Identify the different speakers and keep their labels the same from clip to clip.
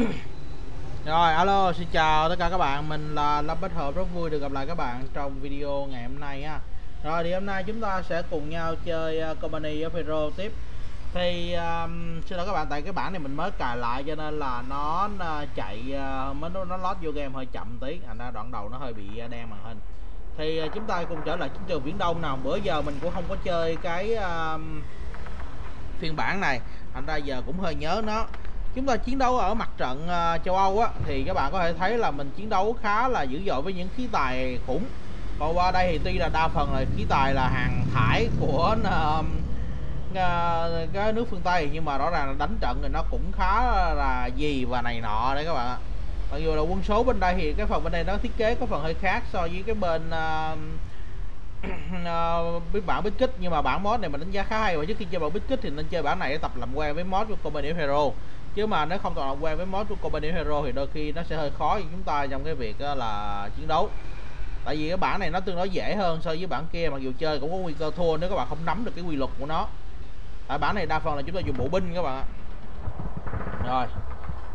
Speaker 1: Rồi alo xin chào tất cả các bạn. Mình là Lâm Bách Hợp rất vui được gặp lại các bạn trong video ngày hôm nay ha Rồi thì hôm nay chúng ta sẽ cùng nhau chơi uh, Company of Hero tiếp. Thì um, xin lỗi các bạn tại cái bản này mình mới cài lại cho nên là nó uh, chạy uh, mới nó, nó lót vô game hơi chậm tí. Thành ra đoạn đầu nó hơi bị uh, đen màn hình. Thì uh, chúng ta cùng trở lại chiến trường Viễn Đông nào. Bữa giờ mình cũng không có chơi cái uh, phiên bản này. Thành ra giờ cũng hơi nhớ nó chúng ta chiến đấu ở mặt trận uh, châu Âu á thì các bạn có thể thấy là mình chiến đấu khá là dữ dội với những khí tài khủng. Còn qua đây thì tuy là đa phần là khí tài là hàng thải của uh, uh, cái nước phương Tây nhưng mà rõ ràng là đánh trận thì nó cũng khá là gì và này nọ đấy các bạn ạ. Mặc dù là quân số bên đây thì cái phần bên đây nó thiết kế có phần hơi khác so với cái bên uh, uh, bản bích kích nhưng mà bản mod này mình đánh giá khá hay. Và trước khi chơi bản bích kích thì nên chơi bản này để tập làm quen với mod của Company Hero chứ mà nếu không toàn quen với mod của Company Hero thì đôi khi nó sẽ hơi khó cho chúng ta trong cái việc là chiến đấu. Tại vì cái bản này nó tương đối dễ hơn so với bản kia, mặc dù chơi cũng có nguy cơ thua nếu các bạn không nắm được cái quy luật của nó. Tại bản này đa phần là chúng ta dùng bộ binh các bạn ạ. Rồi,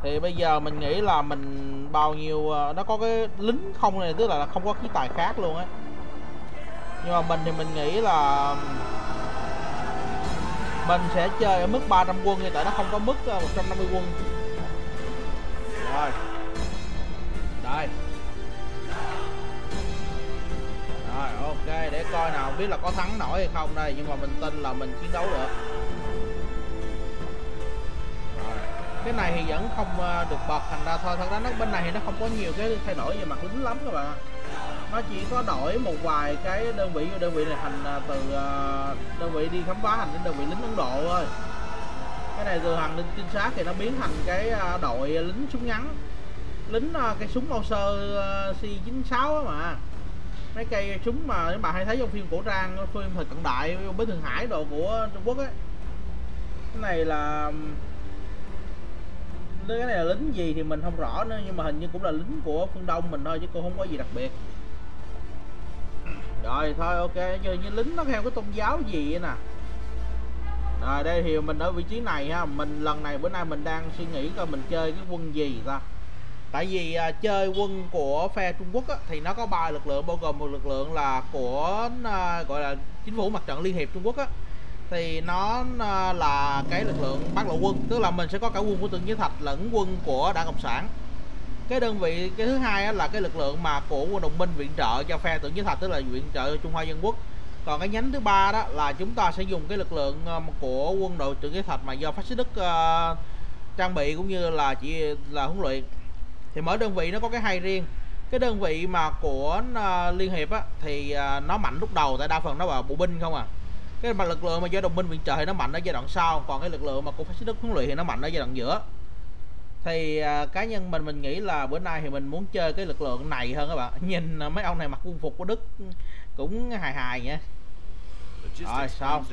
Speaker 1: thì bây giờ mình nghĩ là mình bao nhiêu à, nó có cái lính không này, tức là không có khí tài khác luôn á. Nhưng mà mình thì mình nghĩ là mình sẽ chơi ở mức 300 quân thì tại nó không có mức 150 ờ, quân. Rồi. Đây. Rồi ok để coi nào biết là có thắng nổi hay không đây nhưng mà mình tin là mình chiến đấu được. Rồi. cái này thì vẫn không ờ, được bật thành ra thôi. Thật ra nó bên này thì nó không có nhiều cái thay đổi về mặt lính lắm các bạn nó chỉ có đổi một vài cái đơn vị đơn vị này thành à, từ à, đơn vị đi khám phá thành đến đơn vị lính Ấn Độ thôi. Cái này từ hàng lính trinh sát thì nó biến thành cái à, đội lính súng ngắn. Lính cái súng Mauser C96 mà. Mấy cây súng mà các bạn hay thấy trong phim cổ trang, phim thời cận đại với Thượng Hải đồ của Trung Quốc ấy cái này là cái này là lính gì thì mình không rõ nữa nhưng mà hình như cũng là lính của phương Đông mình thôi chứ cô không có gì đặc biệt. Rồi thôi ok như, như lính nó theo cái tôn giáo gì vậy nè? Rồi đây thì mình ở vị trí này ha mình lần này bữa nay mình đang suy nghĩ coi mình chơi cái quân gì ta? Tại vì à, chơi quân của phe Trung Quốc á, thì nó có ba lực lượng bao gồm một lực lượng là của à, gọi là chính phủ mặt trận liên hiệp Trung Quốc á thì nó ờ, là cái lực lượng bắt lộ quân. Tức là mình sẽ có cả quân của tượng Giới Thạch lẫn quân của Đảng Cộng sản. Cái đơn vị cái thứ hai là cái lực lượng mà của quân đồng minh viện trợ cho phe tượng giới thạch tức là viện trợ trung hoa dân quốc. Còn cái nhánh thứ ba đó là chúng ta sẽ dùng cái lực lượng ờ, của quân đội tượng giới thạch mà do phát xít đức uh, trang bị cũng như là chỉ là huấn luyện. Thì mỗi đơn vị nó có cái hay riêng. Cái đơn vị mà của uh, liên hiệp á thì uh, nó mạnh lúc đầu tại đa phần nó là bộ binh không à cái mà lực lượng mà do đồng minh viện trợ thì nó mạnh ở giai đoạn sau còn cái lực lượng mà của phát xít đức huấn luyện thì nó mạnh ở giai đoạn giữa. Thì à, cá nhân mình mình nghĩ là bữa nay thì mình muốn chơi cái lực lượng này hơn các bạn. Nhìn mấy ông này mặc quân phục của đức cũng hài hài nhỉ. Rồi xong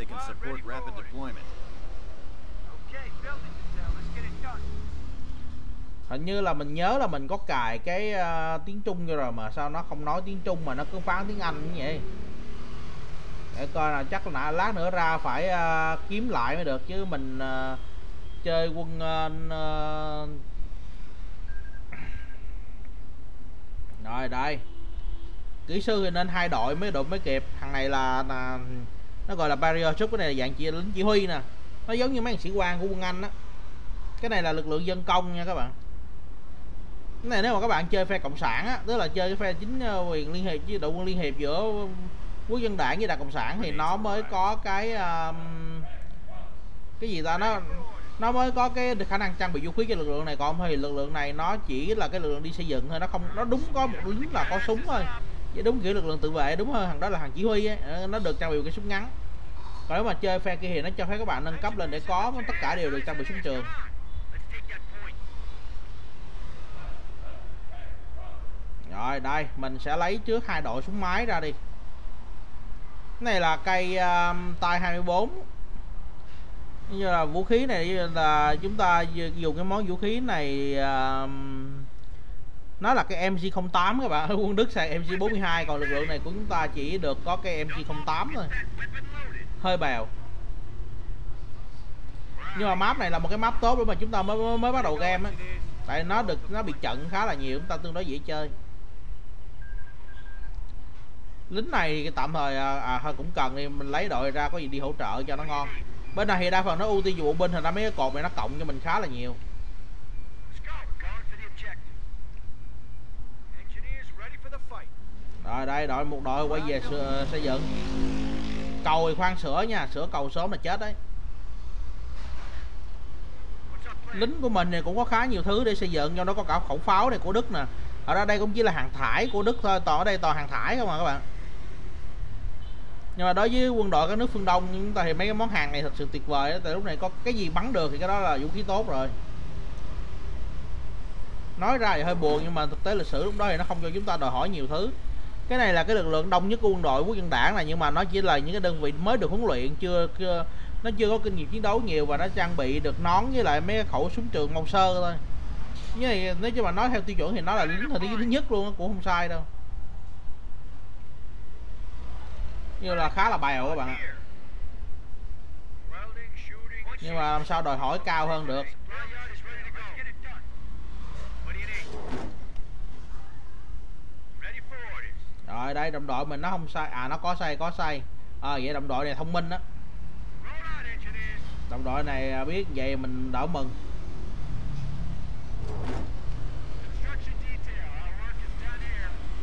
Speaker 1: hình như là mình nhớ là mình có cài cái uh, tiếng trung rồi mà sao nó không nói tiếng trung mà nó cứ phán tiếng anh như vậy để coi là chắc là lát nữa ra phải uh, kiếm lại mới được chứ mình uh, chơi quân uh, rồi đây. Kỹ sư thì nên hai đội mới đội mới kịp. Thằng này là, là nó gọi là barrier trúc cái này là dạng chỉ lính chỉ huy nè. Nó giống như mấy sĩ quan của quân anh á. Cái này là lực lượng dân công nha các bạn. Cái này nếu mà các bạn chơi phe cộng sản á tức là chơi cái phe chính quyền liên hiệp với đội quân liên hiệp giữa quốc dân đảng với đảng cộng sản thì nó mới có cái um, cái gì ta nó nó mới có cái khả năng trang bị vũ khí cho lực lượng này. Còn thì lực lượng này nó chỉ là cái lực lượng đi xây dựng thôi nó không nó đúng có một lính là có súng thôi. Chứ đúng kiểu lực lượng tự vệ đúng hơn thằng đó là thằng chỉ huy ấy. Ờ, nó được trang bị cái súng ngắn. Còn nếu mà chơi phe kia thì nó cho phép các bạn nâng cấp lên để có tất cả đều được trang bị súng trường. Rồi đây mình sẽ lấy trước hai đội súng máy ra đi này là cây um, tay 24 như là vũ khí này là chúng ta dùng cái món vũ khí này um, nó là cái MG08 các bạn. Quân Đức xài MG42 còn lực lượng này của chúng ta chỉ được có cái MG08 thôi. Hơi bèo. Nhưng mà map này là một cái map tốt để mà chúng ta mới mới bắt đầu game á. Tại nó được nó bị trận khá là nhiều chúng ta tương đối dễ chơi lính này tạm thời à, à hơi cũng cần thì mình lấy đội ra có gì đi hỗ trợ cho nó ngon. Bên này thì đa phần nó ưu tiên vụ binh thì ra mấy cái cột này nó cộng cho mình khá là nhiều. Rồi đây đội một đội quay về xây dựng. Cầu thì khoan sửa nha sửa cầu sớm là chết đấy. Lính của mình thì cũng có khá nhiều thứ để xây dựng cho nó có cả khẩu pháo này của đức nè. Ở đây cũng chỉ là hàng thải của đức thôi toàn ở đây toàn hàng thải không à các bạn nhưng mà đối với quân đội các nước phương đông chúng ta thì mấy cái món hàng này thật sự tuyệt vời đó. tại lúc này có cái gì bắn được thì cái đó là vũ khí tốt rồi. Nói ra thì hơi buồn nhưng mà thực tế lịch sử lúc đó thì nó không cho chúng ta đòi hỏi nhiều thứ. Cái này là cái lực lượng đông nhất của quân đội quốc dân đảng này nhưng mà nó chỉ là những cái đơn vị mới được huấn luyện chưa, chưa nó chưa có kinh nghiệm chiến đấu nhiều và nó trang bị được nón với lại mấy cái khẩu súng trường mông sơ thôi. Như này nếu như mà nói theo tiêu chuẩn thì nó là lính thời thứ nhất luôn cũng không sai đâu. Như là khá là bèo các bạn ạ. Nhưng mà làm sao đòi hỏi cao hơn được? Rồi đây đồng đội mình nó không sai. À nó có sai có sai. À, vậy đồng đội này thông minh đó đồng đội này à, biết vậy mình đỡ mừng.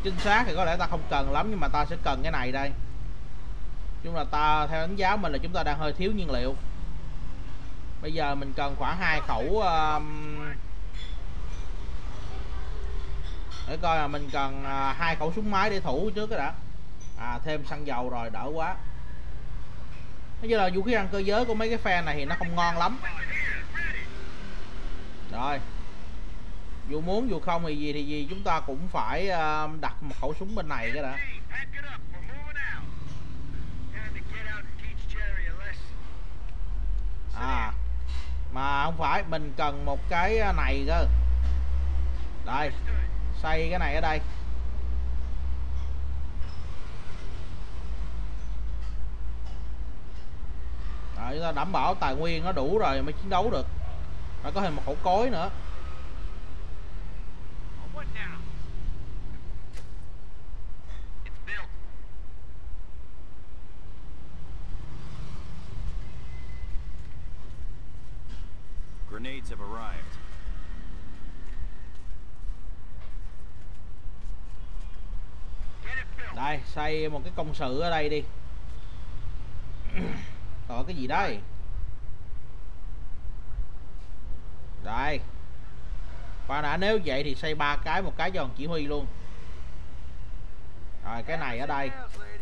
Speaker 1: Chính xác thì có lẽ ta không cần lắm nhưng mà ta sẽ cần cái này đây chung là ta theo đánh giá mình là chúng ta đang hơi thiếu nhiên liệu. Bây giờ mình cần khoảng hai khẩu um, để coi là mình cần uh, hai khẩu súng máy để thủ trước cái đã. À thêm xăng dầu rồi đỡ quá. Nói giờ là vũ khí ăn cơ giới của mấy cái phe này thì nó không ngon lắm. Rồi. Dù muốn dù không thì gì thì gì chúng ta cũng phải uh, đặt một khẩu súng bên này cái đã. À mà không phải mình cần một cái này cơ. Đây xây cái này ở đây. Rồi, chúng ta đảm bảo tài nguyên nó đủ rồi mới chiến đấu được. Phải có thêm một khẩu cối nữa Grenades have arrived. Đây, xây một cái công sự ở đây đi. Có cái gì đây? Đây. Và đã nếu vậy thì xây ba cái, một cái cho chỉ huy luôn. Rồi cái này ở đây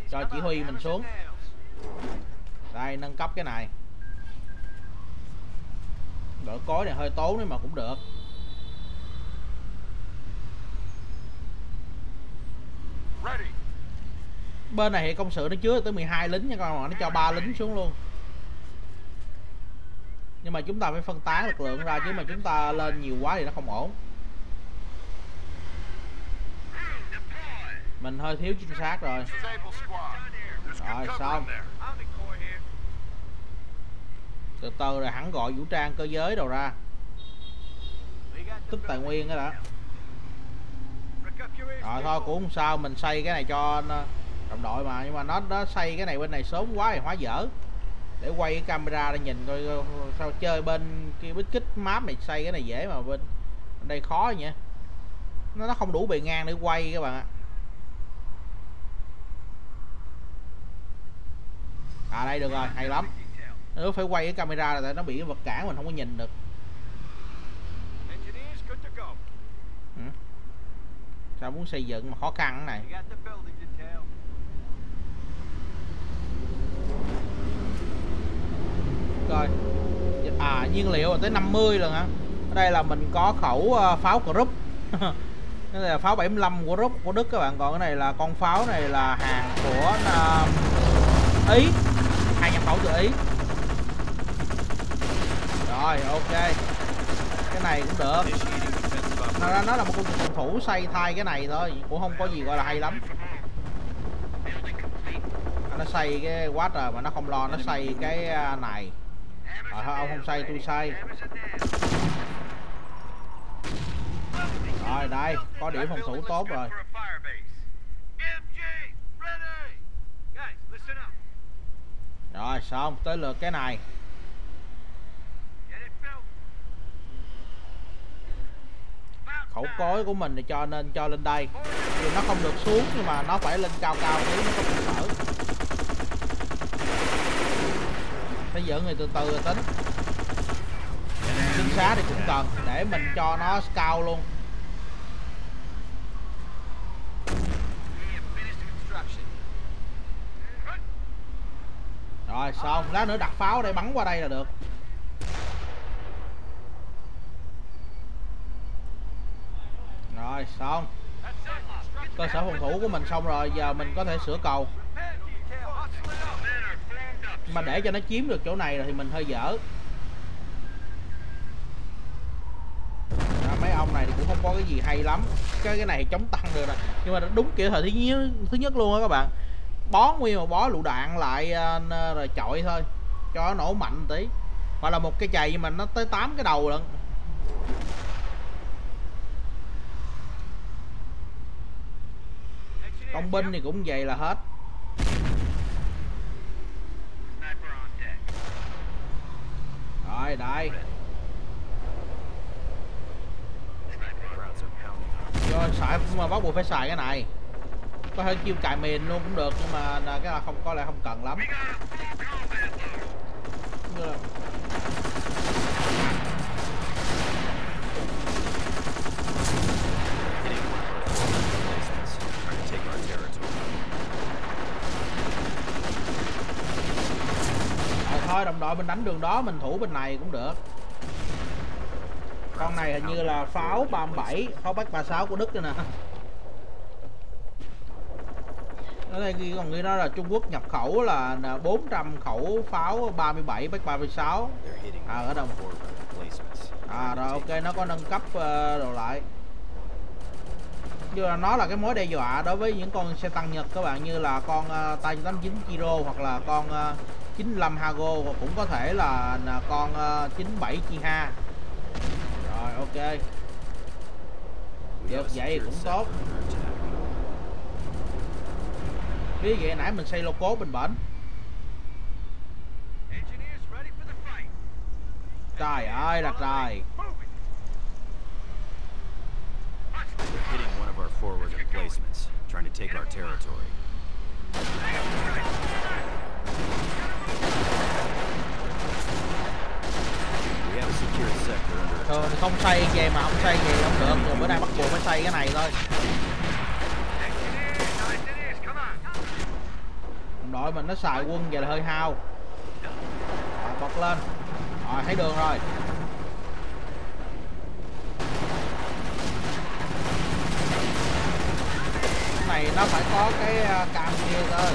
Speaker 1: cho chỉ huy mình xuống. Đây nâng cấp cái này đỡ cối này hơi tốn nhưng mà cũng được. Bên này thì công sự nó chứa tới 12 lính nha các bạn nó cho ba lính xuống luôn. Nhưng mà chúng ta phải phân tán lực lượng ra chứ mà chúng ta lên nhiều quá thì nó không ổn. Mình hơi thiếu chính xác rồi. Rồi xong từ từ rồi hắn gọi vũ trang cơ giới đầu ra. Tức tài nguyên đó đã. Rồi thôi cũng không sao mình xây cái này cho đồng đội mà. Nhưng mà nó nó xây cái này bên này sớm quá thì hóa dở. Để quay cái camera để nhìn coi sao chơi bên kia bích kích map này xây cái này dễ mà bên, bên đây khó nhỉ. Nó nó không đủ bề ngang để quay các bạn ạ. À đây được rồi hay lắm nó phải quay cái camera là tại nó bị cái vật cản mình không có nhìn được. Ừ. sao muốn xây dựng mà khó khăn này? Rồi. À nhiên liệu là tới 50 lần hả? Ở đây là mình có khẩu ờ, pháo group. Cái này là pháo 75 của Đức của Đức các bạn. Còn cái này là con pháo này là hàng của uh, Ý. Hai nhập khẩu từ Ý rồi, ok. Cái này cũng được. Nó ra, nó là một con phòng thủ xây thay cái này thôi. Cũng không có gì gọi là hay lắm. Nó xây cái quá trời mà nó không lo, nó xây cái à, này. Ờ, rồi thôi ông không xây tôi xây rồi, đây, có điểm phòng thủ tốt rồi. Rồi, xong, tới lượt cái này. Khẩu cối của mình thì cho nên, cho lên đây. Vì nó không được xuống, nhưng mà nó phải lên cao cao tí, nó không bị sở phải giữ người từ từ rồi tính. Chính xá thì cũng cần, để mình cho nó cao luôn. Rồi, xong. Lát nữa đặt pháo để bắn qua đây là được rồi xong. Cơ sở phòng thủ của mình xong rồi giờ mình có thể sửa cầu. Mà để cho nó chiếm được chỗ này rồi thì mình hơi dở. À, mấy ông này thì cũng không có cái gì hay lắm. Cái cái này chống tăng được rồi. Nhưng mà đúng kiểu thời thứ nhất thứ nhất luôn á các bạn. Bó nguyên một bó lựu đạn lại à, rồi chọi thôi. Cho nó nổ mạnh tí. Hoặc là một cái chày mà nó tới 8 cái đầu lận. Công binh thì cũng vậy là hết. Rồi đây rồi, xài mà bắt buộc phải xài cái này. Có thể kêu cài mìn luôn cũng được, nhưng mà cái là không, có lại không cần lắm. Thôi đồng đội mình đánh đường đó mình thủ bên này cũng được. Con này hình như là pháo 37 pháo bách 36 của Đức nữa nè. Ở đây ghi còn ghi đó là Trung Quốc nhập khẩu là 400 khẩu pháo 37 bách 36 à ở đâu à rồi ok nó có nâng cấp uh, đồ lại. Như là nó là cái mối đe dọa đối với những con xe tăng Nhật các bạn như là con uh, tay 89 Kiro hoặc là con uh, 95 Hago cũng có thể là, là con uh, 97 Chiha. Rồi ok. Được vậy cũng tốt. Vì vậy nãy mình xây lô cố bình bển. Trời ơi là trời.
Speaker 2: They're hitting one of our forward emplacements, trying to take our territory.
Speaker 1: Thường
Speaker 2: ừ,
Speaker 1: thì không xây về mà không xây về không được Rồi bữa nay bắt buộc phải xây cái này thôi. Đội mình nó xài quân về là hơi hao. Rồi, bật lên. Rồi, thấy đường rồi Cái này nó phải có cái à, cam kia cơ.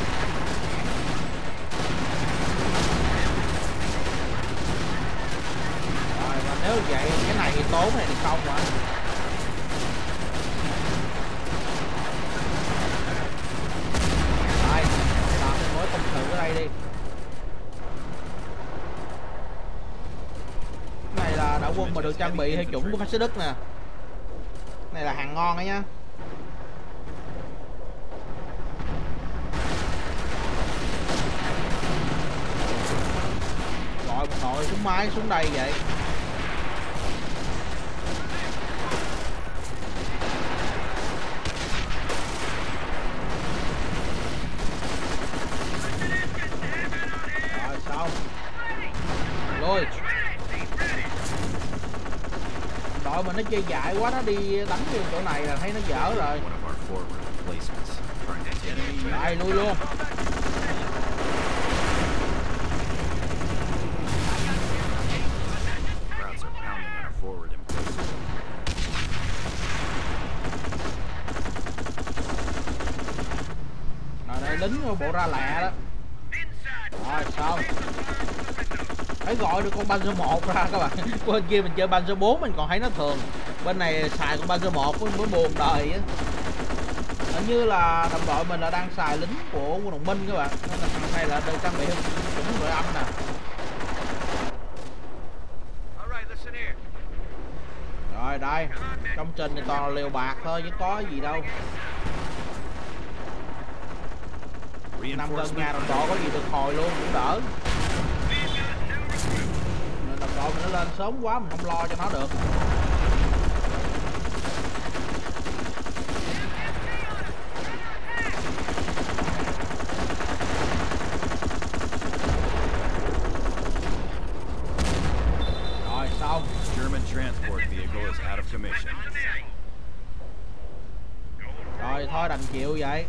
Speaker 1: Rồi, và nếu vậy, cái này thì tốn này thì không mà Rồi, làm mới công thử ở đây đi. Cái này là đạo quân mà được trang bị theo chuẩn của phát xít Đức nè này là hàng ngon đấy nhá gọi một đội súng máy xuống đây vậy? Đội mình nó chơi dại quá nó đi đánh vô chỗ này là thấy nó dở rồi.
Speaker 2: One of our forward emplacements, trying to take our territory.
Speaker 1: lại lui luôn
Speaker 2: Crowds are pounding on our forward emplacement.
Speaker 1: rồi đây lính bộ ra lẹ đó. Rồi, xong. Phải gọi được con Banzer 1 ra các bạn. Bên kia mình chơi Banzer 4 mình còn thấy nó thường. Bên này xài con Banzer 1 mới mới buồn đời á. Hình như là đồng đội mình là đang xài lính của quân đồng minh các bạn. Nên là thằng này là được trang bị cũng đội âm nè. Rồi, đây. Công trình thì toàn là liều bạc thôi, chứ có gì đâu. Nằm gần nhà đồng đội có gì được hồi luôn, cũng đỡ. Đồng đội mình nó lên sớm quá, mình không lo cho nó được rồi xong
Speaker 2: German transport vehicle is out of commission.
Speaker 1: rồi thôi đành chịu vậy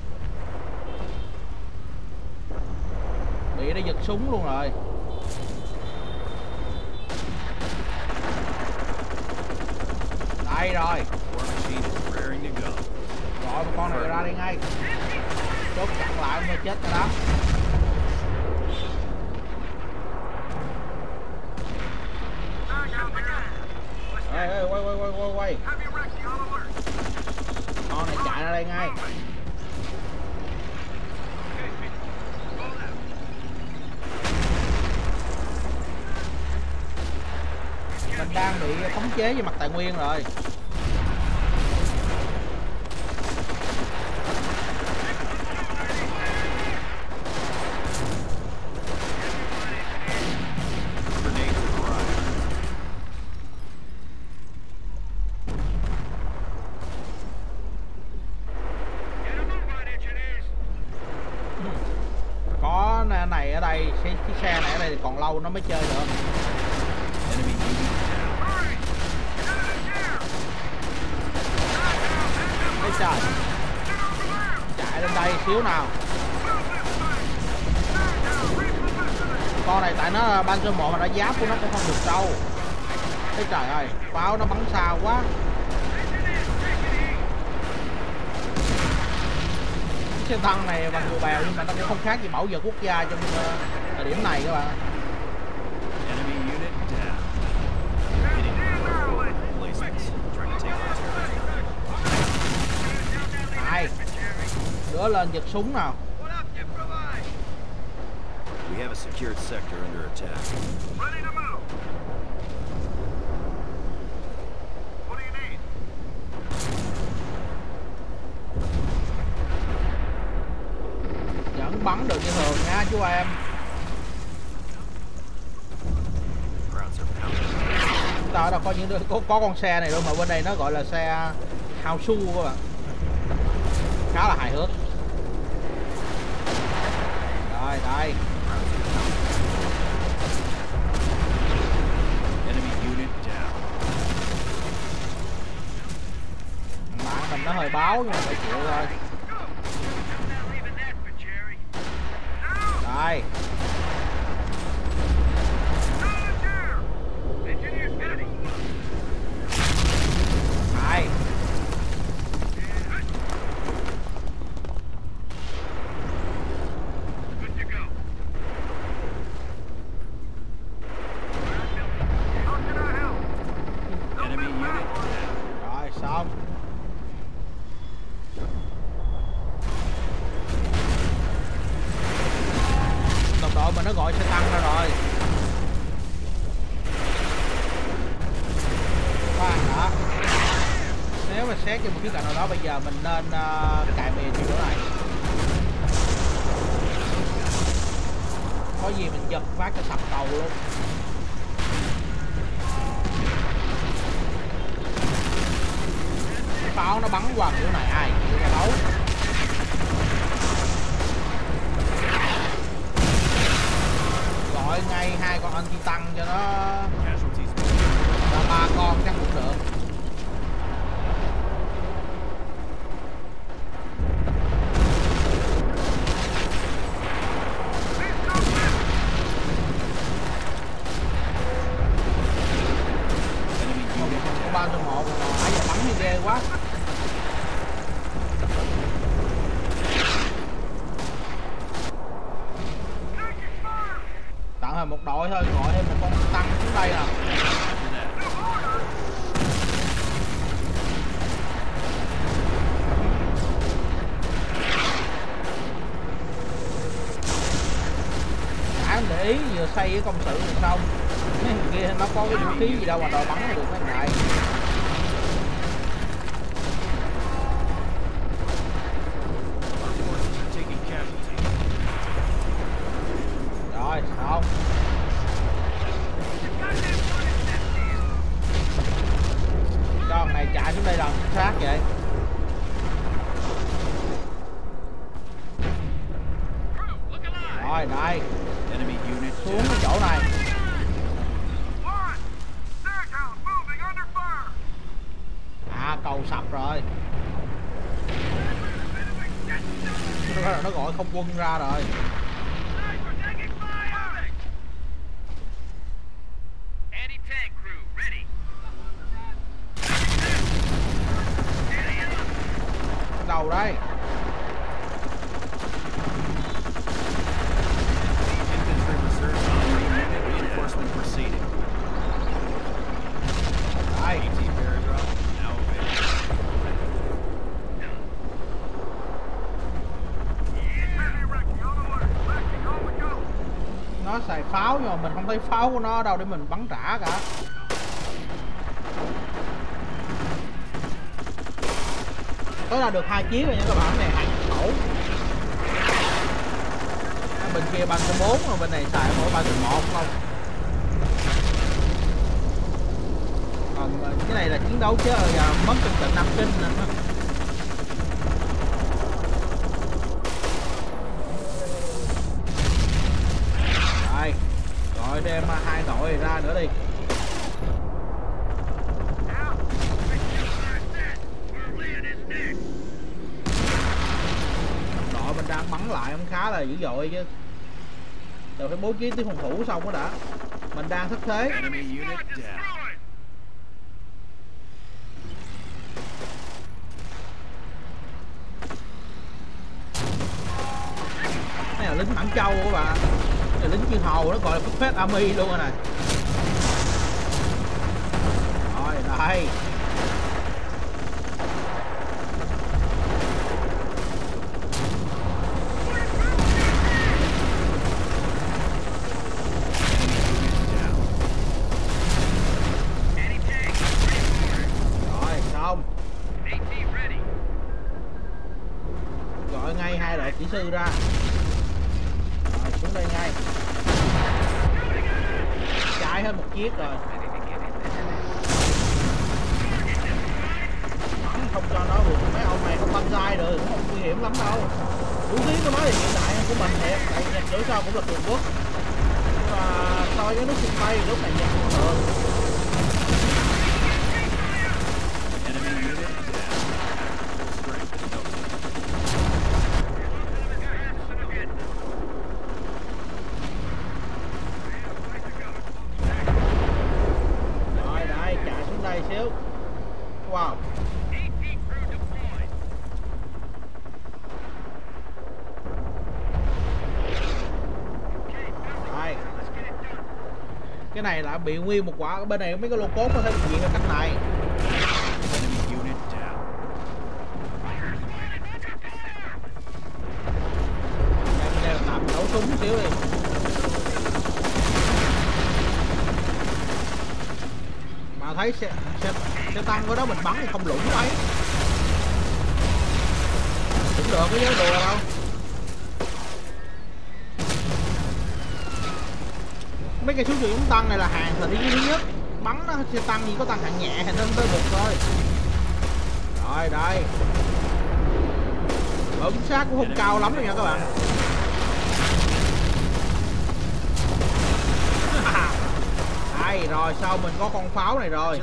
Speaker 1: bị nó giật súng luôn rồi đây rồi. Gọi một con này ra đi ngay. Chốt chặn lại mới chết rồi đó ê ê quay quay quay quay quay. Con này chạy ra đây ngay. Mình đang bị khống chế về mặt tài nguyên rồi
Speaker 2: Grenades have arrived.
Speaker 1: có nè- này ở đây cái, cái xe này ở đây thì còn lâu nó mới chơi được
Speaker 2: Enemy unit down.
Speaker 1: Ê trời chạy lên đây xíu nào con này tại nó là ban số một mà nó giáp của nó cũng không được sâu Ê trời ơi pháo nó bắn xa quá Cái xe tăng này bằng dù bèo nhưng mà nó cũng không khác gì bảo vệ quốc gia trong ờ, thời điểm này các bạn. Này Đứa lên giật súng nào.
Speaker 2: We have a secured sector under attack.
Speaker 1: Vẫn bắn được như thường nha chú em
Speaker 2: Crowds are pounding.
Speaker 1: Chúng ta ở đâu có có, con xe này luôn mà bên đây nó gọi là xe hao su các bạn. Khá là hài hước. Rồi đây. Bạn mình nó hơi báo nhưng mà phải chịu thôi Đây Đây
Speaker 2: Enemy unit down.
Speaker 1: Rồi xong Đồng đội mình nó gọi xe tăng ra rồi Khoan đã Nếu mà xét cho một khía cạnh nào đó bây giờ mình nên uh, cài mìn như chỗ này Có gì mình giật phát cho sập cầu luôn Cái pháo nó bắn qua kiểu này ai chịu ra đấu gọi ngay hai con anh chi tăng cho nó
Speaker 2: Casualties.
Speaker 1: ra ba con chắc cũng được
Speaker 2: Enemy unit down.
Speaker 1: ba trong một nãy giờ bắn như ghê quá tặng thêm một đội thôi gọi thêm một con tăng xuống đây nè đã không để ý vừa xây cái công sự rồi xong mấy thằng kia nó có cái vũ khí gì đâu mà đòi bắn nó được mấy thằng này xuống đây làm chính xác vậy rồi đây
Speaker 2: Enemy unit
Speaker 1: xuống
Speaker 2: down.
Speaker 1: cái chỗ này à cầu sập rồi nó, nó gọi không quân ra rồi
Speaker 3: Anti-tank crew, ready.
Speaker 1: đầu đây
Speaker 2: Infantry reserves on unit reinforcement proceeding.
Speaker 1: đây
Speaker 2: AT paragraph now available.
Speaker 1: nó xài pháo nhưng mà mình không thấy pháo của nó đâu để mình bắn trả cả. Tối đa được hai chiếc rồi nha các bạn, này hàng khẩu bên kia ba số bốn rồi bên này xài mỗi ba từ một không. Còn ờ, cái này là chiến đấu chứ mất trong tận năm Kinh nữa nó Rồi, gọi đem à, hai đội này ra nữa đi đội mình đang bắn lại cũng khá là dữ dội chứ. Rồi phải bố trí tiếng phòng thủ xong đó đã. Mình đang thất thế. Này là lính Mãn Châu các bạn Này là lính chư hầu nó gọi là Puppet Army luôn rồi này Rồi đây
Speaker 2: Enemy unit down.
Speaker 3: Anti-tank, ready for orders.
Speaker 1: Rồi xong
Speaker 3: AT ready.
Speaker 1: Gọi ngay hai đội kỹ sư ra Rồi xuống đây ngay Chạy hết một chiếc rồi Bắn không cho nó vượt mấy ông này không băng dai được cũng không nguy hiểm lắm đâu vũ khí của nó thì hiện đại hơn của mình thiệt tại nhật giữa sau cũng là cường quốc nhưng mà so với nước phương tây lúc này nhật cũng thường
Speaker 2: Enemy unit down. Full strength in no time.
Speaker 1: rồi đây chạy xuống đây xíu wow
Speaker 3: AT crew deployed.
Speaker 1: đây cái này là bị nguyên một quả bên này mấy cái lô cốt có thể bị diện cách này đây là tạm súng xíu đi mà thấy xe, xe, xe tăng của đó mình bắn thì không lủng đấy. cũng được cái giới đùa đâu mấy cái súng trường súng tăng này là hàng là thứ nhất. Bắn nó sẽ tăng gì, có tăng hạng nhẹ thì nên tới được thôi. Rồi, đây. Độ chính xác cũng không cao lắm đâu nha các bạn. Đây rồi sau mình có con pháo này rồi?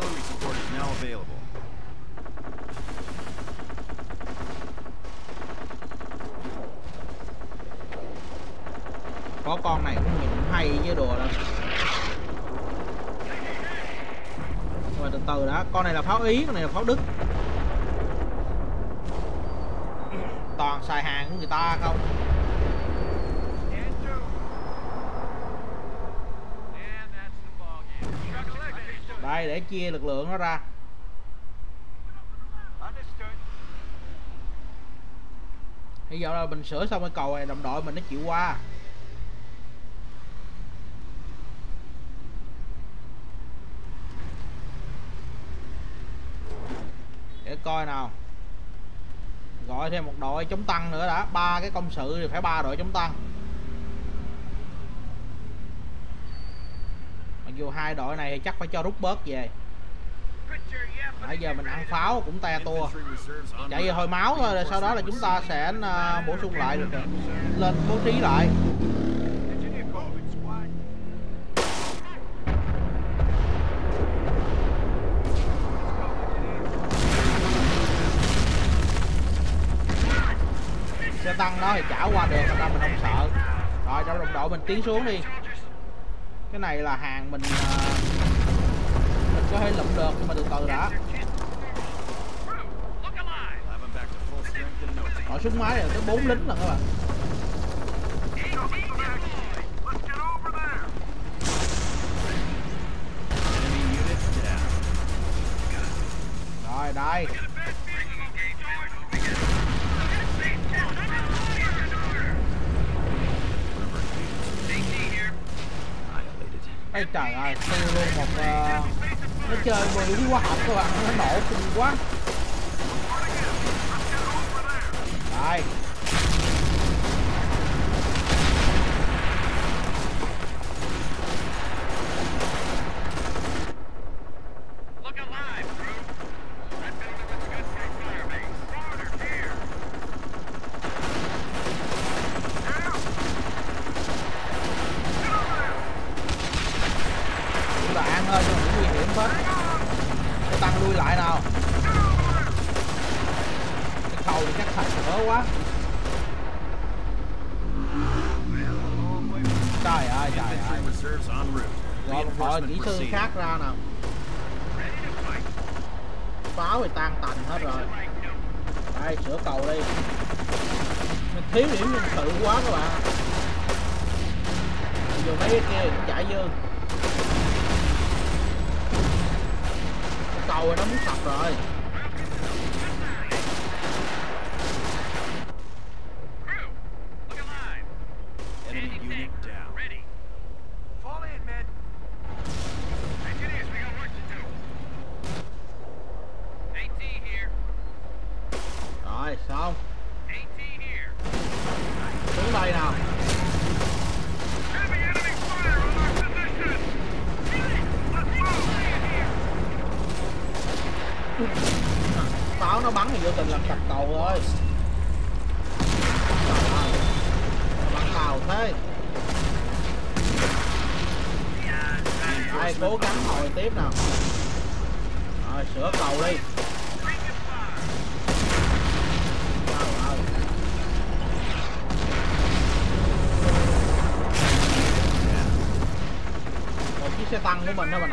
Speaker 1: Có con này cũng nhìn cũng hay với đùa đâu rồi từ đã con này là pháo ý, con này là pháo đức. Toàn xài hàng của người ta không? Đây, để chia lực lượng nó ra. Bây giờ là mình sửa xong cái cầu này, đồng đội mình nó chịu qua để coi nào. Gọi thêm một đội chống tăng nữa đã. Ba cái công sự thì phải ba đội chống tăng. Mặc dù hai đội này thì chắc phải cho rút bớt về. Nãy giờ mình ăn pháo cũng te tua. Chạy về hồi máu thôi, rồi sau đó là chúng ta sẽ à, bổ sung lại được rồi. lên bố trí lại. Tăng đó thì chả qua được, thành ra mình không sợ. Rồi trong đồng đội mình tiến xuống đi. Cái này là hàng mình à, mình có thể lụm được nhưng mà từ từ đã. Họ súng máy này tới 4 lính lần các bạn. Rồi, đây. Ê trời ơi, tôi luôn một ờ, uh, nó chơi vừa đúng hóa học các bạn, nó nổ kinh quá. Đây.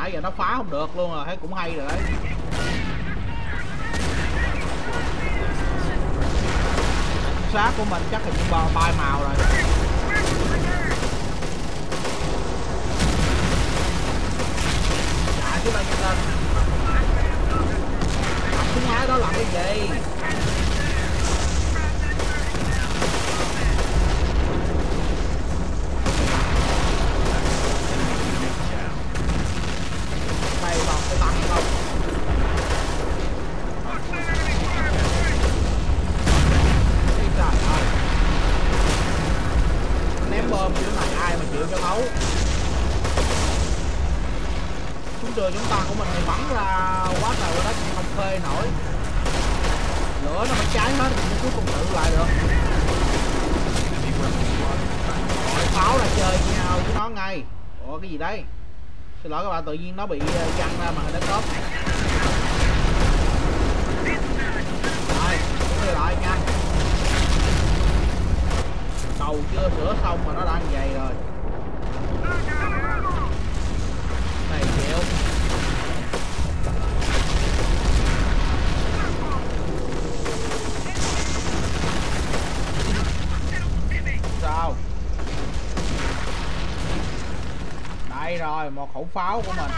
Speaker 1: Nãy giờ nó phá không được luôn rồi, thấy cũng hay rồi đấy. Sát của mình chắc là những bò bay màu ai mà cho súng trường chúng ta của mình thì bắn ra quá trời quá đất, không phê nổi. Lửa nó phải cháy hết, thì cuối cùng tự lại được. Pháo là chơi nhau với nó ngay. Ủa, cái gì đấy xin lỗi các bạn, tự nhiên nó bị ờ, chăn ra mà nó tốt rồi, xuống đi lại nhanh cầu chưa sửa xong mà nó đang dày rồi. Rồi một khẩu pháo của mình.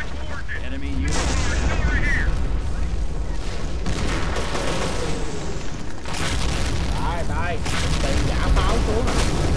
Speaker 1: Đây đây. Bị giả pháo xuống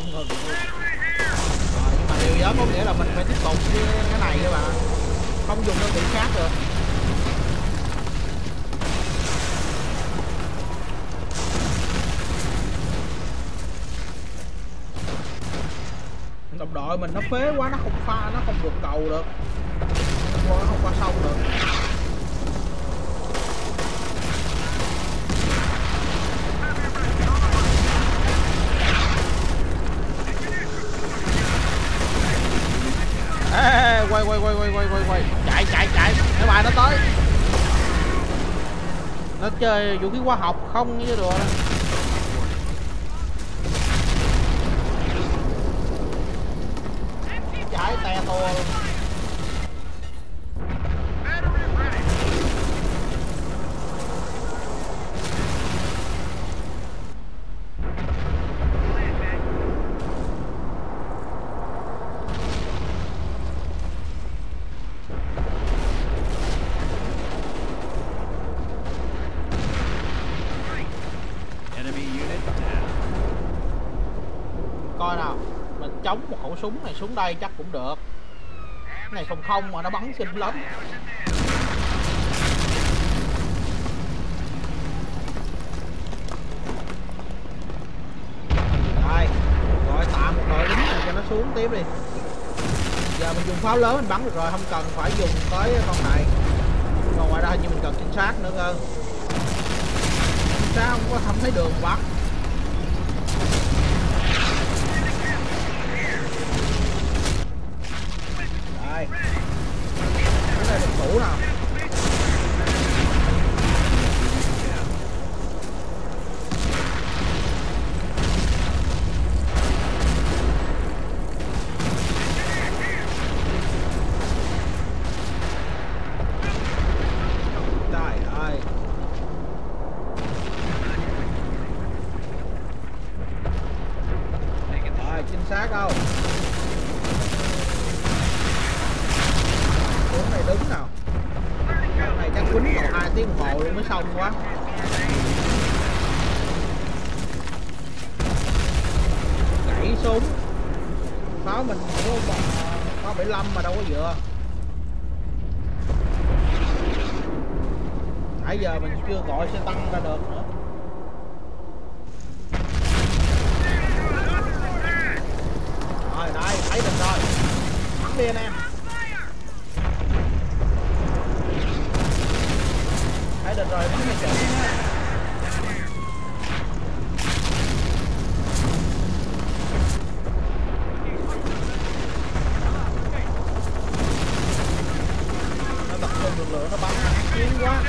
Speaker 1: không ngừng. Luôn Rồi, nhưng mà điều đó có nghĩa là mình phải tiếp tục cái, cái này các bạn. Không dùng đơn vị khác được. Đồng đội mình nó phế quá nó không pha nó không vượt cầu được. Nó không qua sông được ê, ê, quay quay quay quay quay quay quay. Chạy chạy chạy. Cái bài nó tới. Nó chơi vũ khí hóa học không như đùa đó chạy te tua luôn
Speaker 3: Battery ready.
Speaker 2: Enemy unit down.
Speaker 1: coi nào mình chống một khẩu súng này xuống đây chắc cũng được. Cái này không không mà nó bắn xinh lắm. Rồi gọi tạm một đội lính này cho nó xuống tiếp đi. Giờ mình dùng pháo lớn mình bắn được rồi, không cần phải dùng tới con này. Còn ngoài ra hình như mình cần chính xác nữa cơ. Chính xác không có, không thấy đường bắn. Pháo mình có mà Pháo 75 mà đâu có dựa. Nãy giờ mình chưa gọi xe tăng ra được nữa. Rồi, đây, thấy được rồi. Bắn đi anh em. Thấy được rồi, bắn đi chỗ bắn chiến quá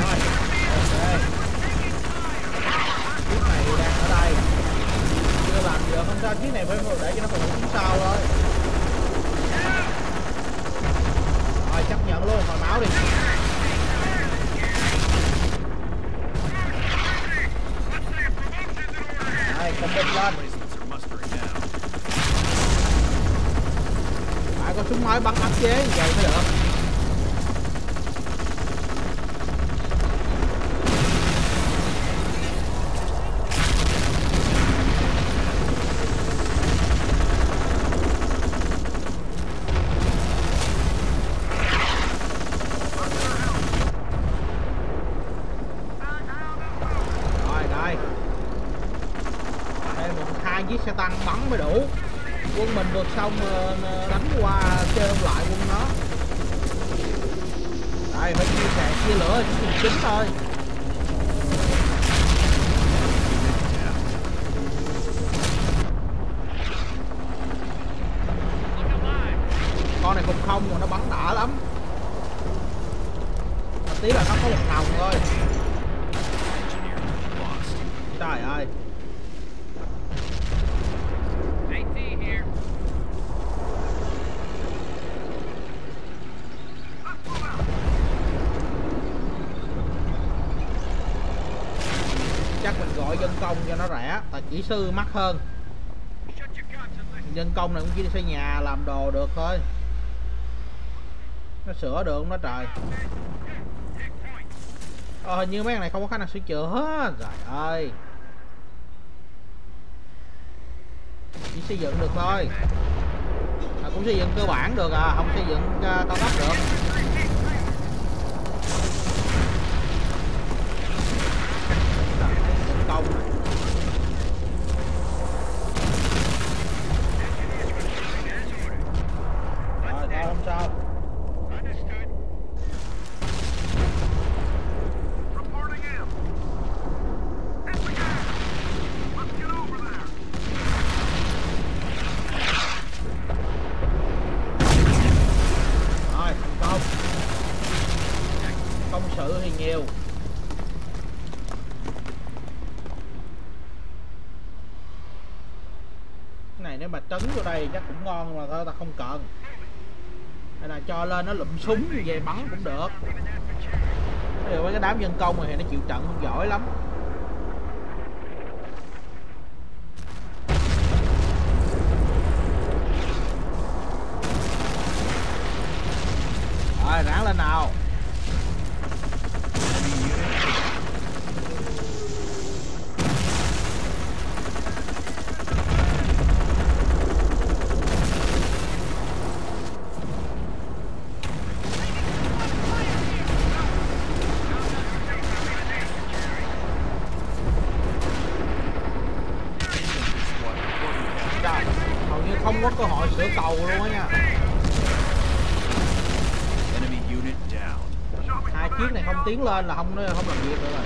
Speaker 1: Rồi, ok. chiếc này đang ở đây chưa làm gì đâu, không sao chiếc này phải để cho nó phục vụ sau thôi rồi chấp nhận luôn hồi máu đi cầm bịch lên
Speaker 2: Replacements are mustering now.
Speaker 1: phải có súng mới bắn áp chế như vậy mới được rồi đây đây một hai chiếc xe tăng bắn mới đủ quân mình vượt xong ờ, đánh qua chơi đông lại quân nó đây phải chia sẻ chia lửa chỉ chừng chín thôi
Speaker 3: Look alive.
Speaker 1: con này không không mà nó bắn đã lắm Mà tí là nó có một nòng thôi
Speaker 2: Engineer lost.
Speaker 1: trời ơi
Speaker 3: AT here.
Speaker 1: chắc mình gọi dân công cho nó rẻ tại kỹ sư mắc hơn.
Speaker 3: Nhân
Speaker 1: dân công này cũng chỉ đi xây nhà làm đồ được thôi. Nó sửa được không đó trời? Ờ, hình như mấy thằng này không có khả năng sửa chữa hết. Trời ơi. Chỉ xây dựng được thôi. À, cũng xây dựng cơ bản được à không xây dựng uh, cao cấp được. Công này. rồi thôi không sao
Speaker 3: Understood. Reporting in. Hit the gas. Let's get over there.
Speaker 1: rồi thành công công sự thì nhiều cái này nếu mà trấn vô đây chắc cũng ngon mà thôi ta không cần. Hay là cho lên nó lụm súng về bắn cũng được. Bây giờ mấy cái đám dân công này thì nó chịu trận không giỏi lắm rồi ráng lên nào
Speaker 2: Squad reporting down.
Speaker 1: trời hầu như không có cơ hội sửa cầu luôn á nha
Speaker 2: Enemy unit down.
Speaker 1: hai chiếc này không tiến lên là không không làm việc nữa rồi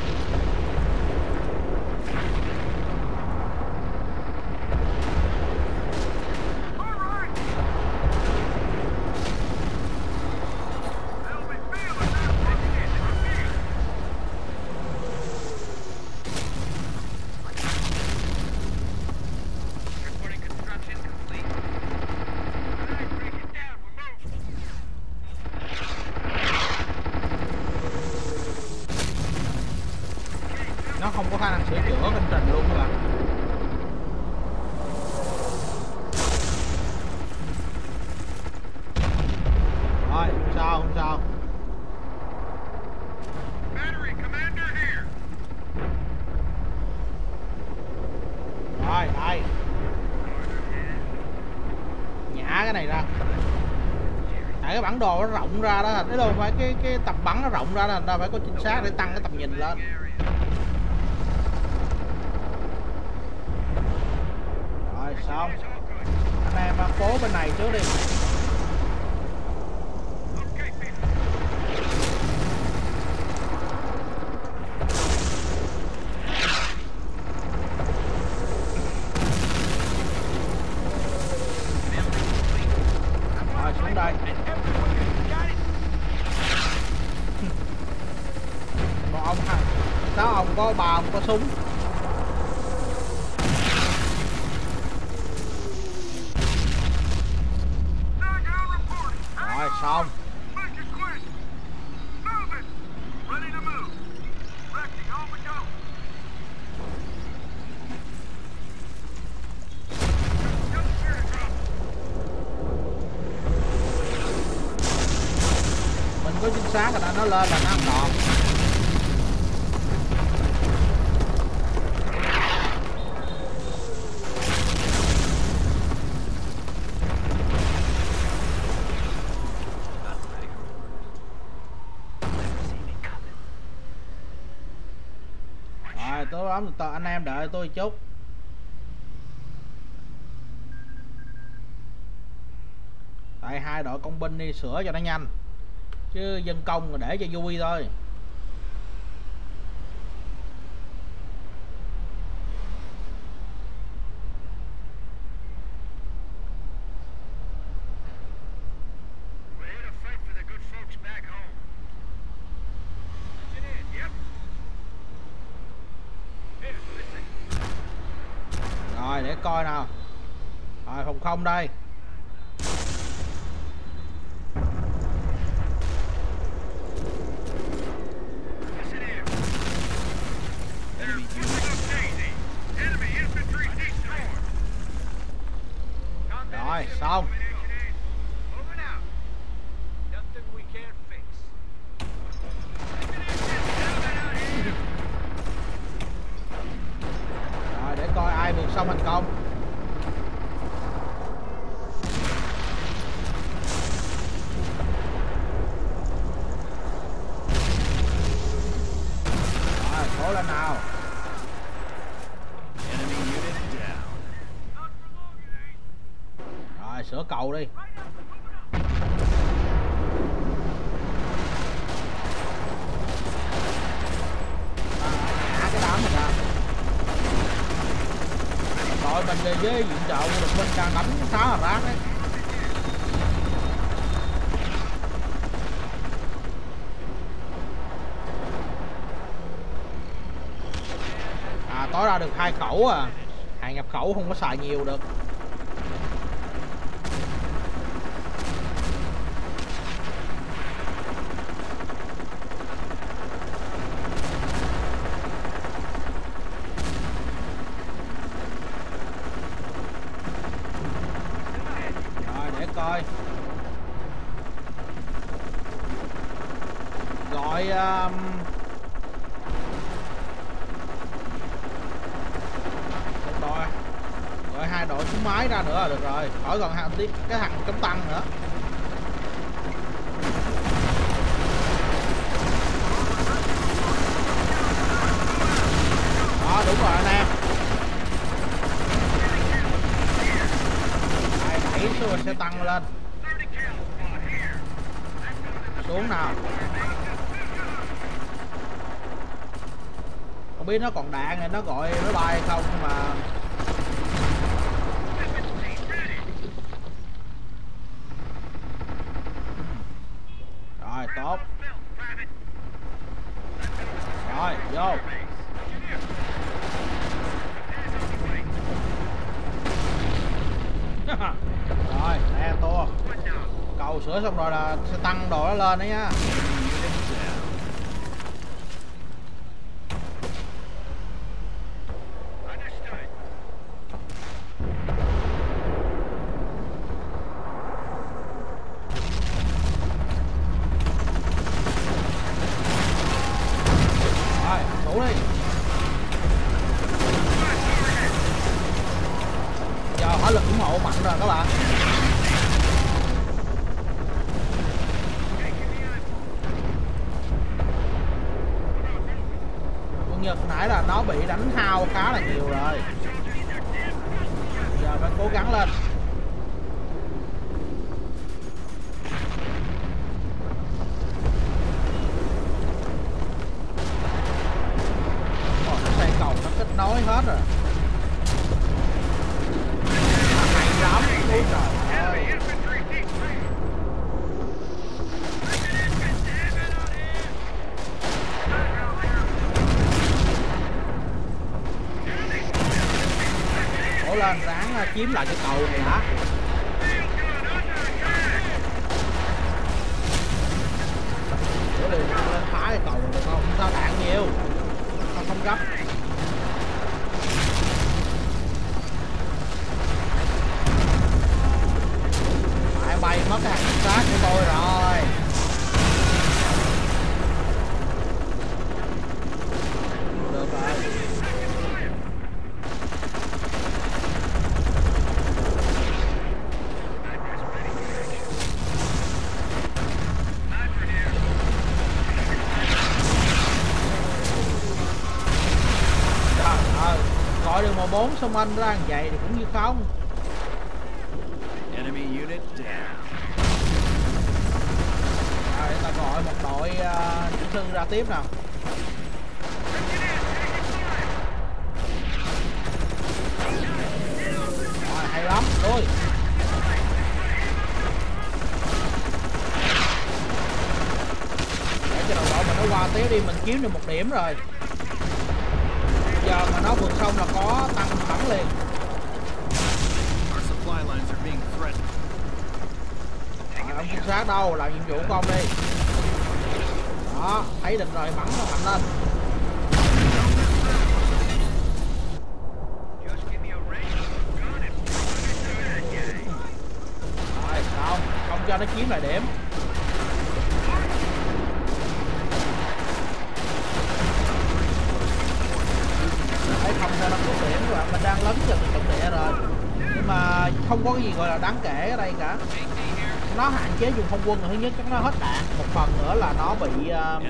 Speaker 3: All right. They'll be feeling that. Reporting construction complete. All right, break it down. We're moving.
Speaker 1: nó không có khả năng sửa chữa công trình luôn các bạn rồi không sao không sao
Speaker 3: Battery commander here.
Speaker 1: rồi đây nhả cái này ra tại cái bản đồ nó rộng ra đó cái đâu phải cái cái tầm bắn nó rộng ra là ta phải có chính xác để tăng cái tầm nhìn lên. Rồi xong. Anh em à, cố bên này trước đi. lên là nó ăn đòn rồi, tôi bấm tờ anh em đợi tôi chút. Tại hai đội công binh đi sửa cho nó nhanh chứ dân công để cho vui thôi. sửa cầu đi. Đội mình về với diện trợ của địch bên đang đánh khá là rác đấy. À tối ra được hai khẩu à. Hàng nhập khẩu không có xài nhiều được. อ่ะ chiếm lại cái cầu này hả? 4 xung anh ra như vậy thì cũng như không
Speaker 2: Enemy unit down.
Speaker 1: À, rồi ta gọi một đội uh, kỹ sư ra tiếp nào. Rồi hay lắm, đuôi. Để cho đầu đội mình nó qua tiếp đi, mình kiếm được một điểm rồi. Vào nhiệm vụ của ông đi. Đó, thấy định rồi, bắn nó mạnh lên. Rồi xong không cho nó chiếm lại điểm Đấy, không cho nó có điểm các bạn mình đang lấn vào từ trọng địa rồi nhưng mà không có cái gì gọi là đáng kể ở đây cả nó hạn chế dùng không quân là thứ nhất chắc nó hết đạn. Một phần nữa là nó bị
Speaker 2: down.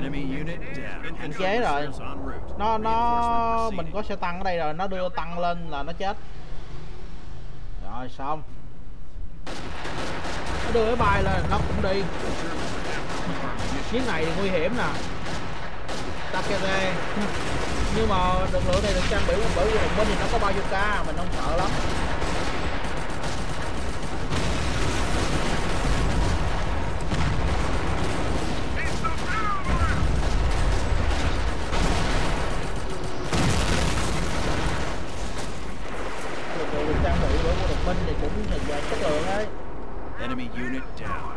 Speaker 1: hạn chế rồi. Nó nó mình có xe tăng ở đây rồi nó đưa tăng lên là nó chết. Rồi xong. Nó đưa cái bay lên nó cũng đi. Chiếc này thì nguy hiểm nè. Takete nhưng mà lực lượng này được trang bị bởi quân đồng minh thì nó có bao nhiêu ca mình không sợ lắm lực lượng được trang bị bởi quân đồng minh thì cũng là về chất lượng đấy
Speaker 2: Enemy unit down.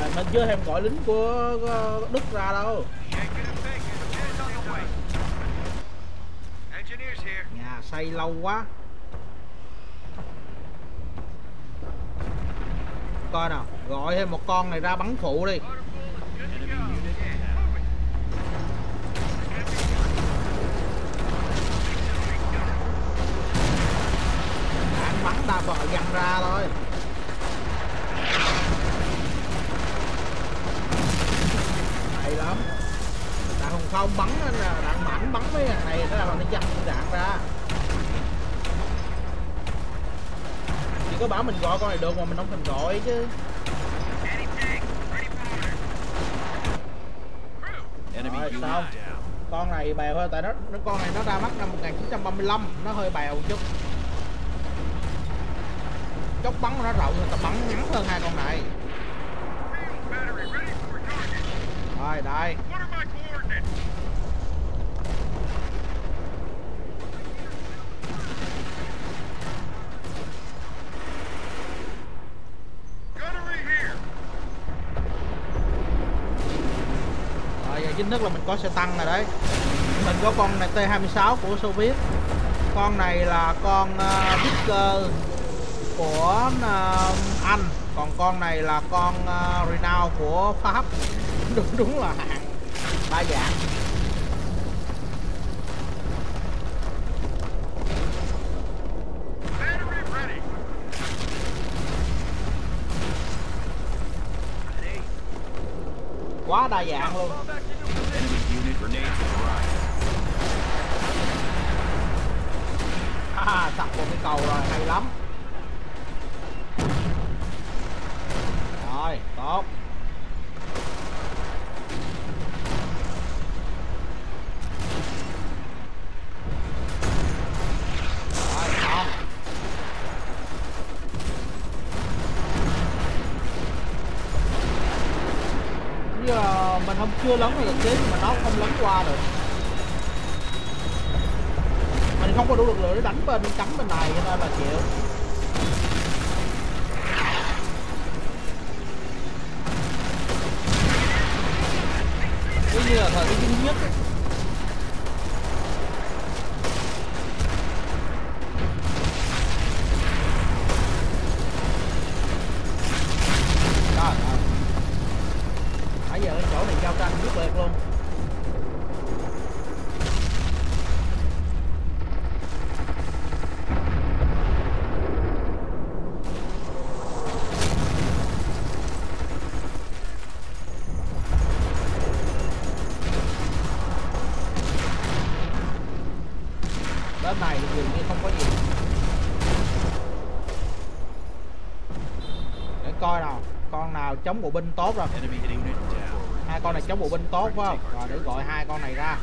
Speaker 1: à, mình chưa thèm gọi lính của của Đức ra đâu. Nhà xây lâu quá. Coi nào, gọi thêm một con này ra bắn phụ đi. Gọi chứ. Rồi, xong. con này bèo thôi tại nó nó- con này nó ra mắt năm 1935 nó hơi bèo chút. Chốc bắn của nó rộng người ta bắn ngắn hơn hai con này
Speaker 3: Field battery ready for target.
Speaker 1: rồi đây
Speaker 3: What are my coordinates? Gunnery here.
Speaker 1: rồi giờ chính thức là mình có xe tăng rồi đấy. Mình có con này T26 của Xô Viết con này là con ờ, uh, Vicker của uh, Anh. Còn con này là con ờ, uh, Renault của Pháp đúng đúng là hạng đa dạng. Quá đa dạng luôn. Không chưa lấn được chứ mà nó không lấn qua được. Mình không có đủ lực lượng để đánh bên, cắm bên này cho nên là chịu chống bộ binh tốt rồi. Hai con này chống bộ binh tốt phải không? Rồi để gọi hai con này ra.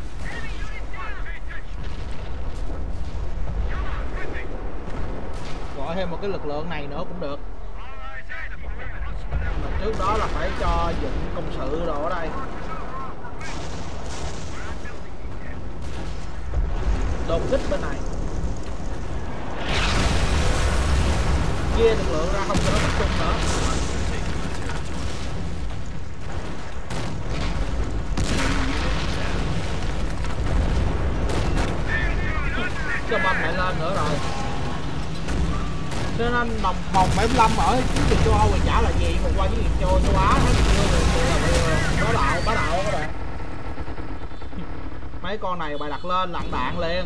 Speaker 1: Gọi thêm một cái lực lượng này nữa cũng được. Mà trước đó là phải cho dựng công sự đồ ở đây. Đột kích con này bài đặt lên lặn đạn liền.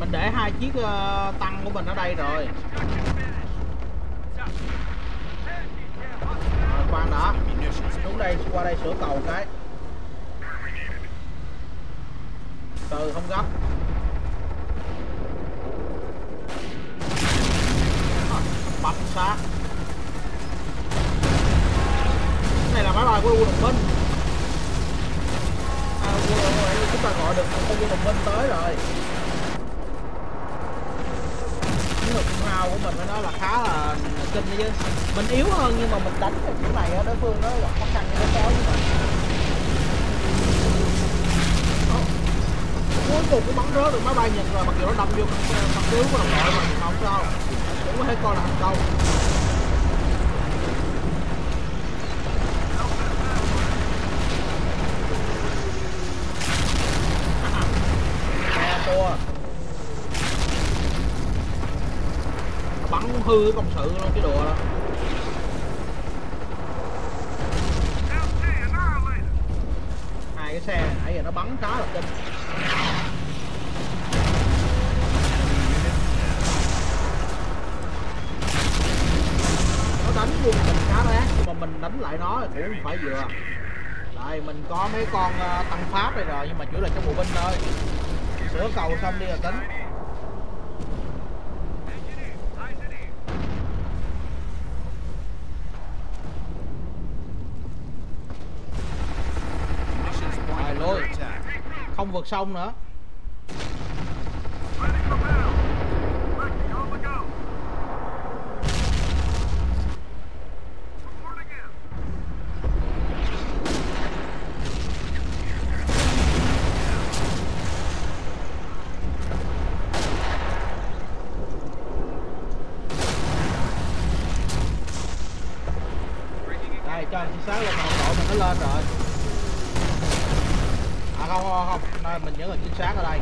Speaker 1: Mình để hai chiếc uh, tăng của mình ở đây rồi. Rồi
Speaker 2: đó.
Speaker 1: Xuống đây qua đây sửa cầu cái. Từ không gấp. Bắn sát. Cái này là máy bay của quân đồng minh chúng ta gọi được không con quân đồng minh tới rồi chiến lược trung hao của mình phải nói là khá là kinh chứ mình yếu hơn nhưng mà mình đánh cái kiểu này á đối phương nó gặp khó khăn như nó có với mình cuối cùng cũng bắn rớt được máy bay nhật rồi mặc dù nó đâm vô mặt cứu của đồng đội mình mà không sao cũng có thể coi là thành công hư cái công sự luôn cái đùa đó. Hai cái xe nãy giờ nó bắn khá là kinh. Nó đánh luôn mình khá rác nhưng mà mình đánh lại nó thì cũng phải vừa. Đây mình có mấy con ờ, tăng pháp đây rồi, nhưng mà chủ là trong bộ binh thôi. Sửa cầu xong đi là tính
Speaker 2: Munitions point
Speaker 1: Rồi
Speaker 2: under
Speaker 1: luôn
Speaker 2: attack.
Speaker 1: không vượt sông nữa
Speaker 3: Ready for battle. Ready on the go. Reporting in.
Speaker 1: đây cho anh chính xác là đồng đội mình nó lên rồi à không không không Nơi mình vẫn là chính xác ở đây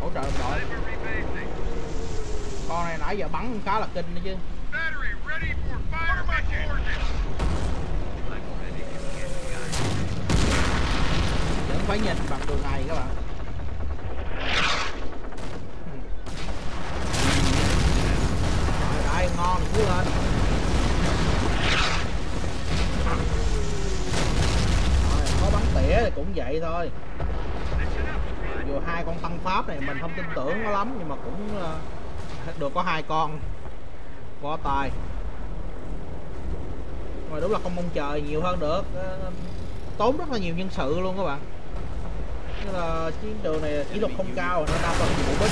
Speaker 1: hỗ trợ đồng đội
Speaker 3: Ready for rebasing.
Speaker 1: con này nãy giờ bắn khá là kinh đấy chứ
Speaker 3: Battery ready for fire by coordinates.
Speaker 1: vẫn phải nhìn bằng đường này các bạn rồi đây ngon cứ lên rồi có bắn tỉa thì cũng vậy thôi dù hai con tăng pháp này mình không tin tưởng nó lắm nhưng mà cũng ờ, được có hai con. Có tài mà đúng là không mong chờ nhiều hơn được. Ờ, tốn rất là nhiều nhân sự luôn các bạn. Nên là chiến trường này kỷ lục không cao nó đa phần là bộ binh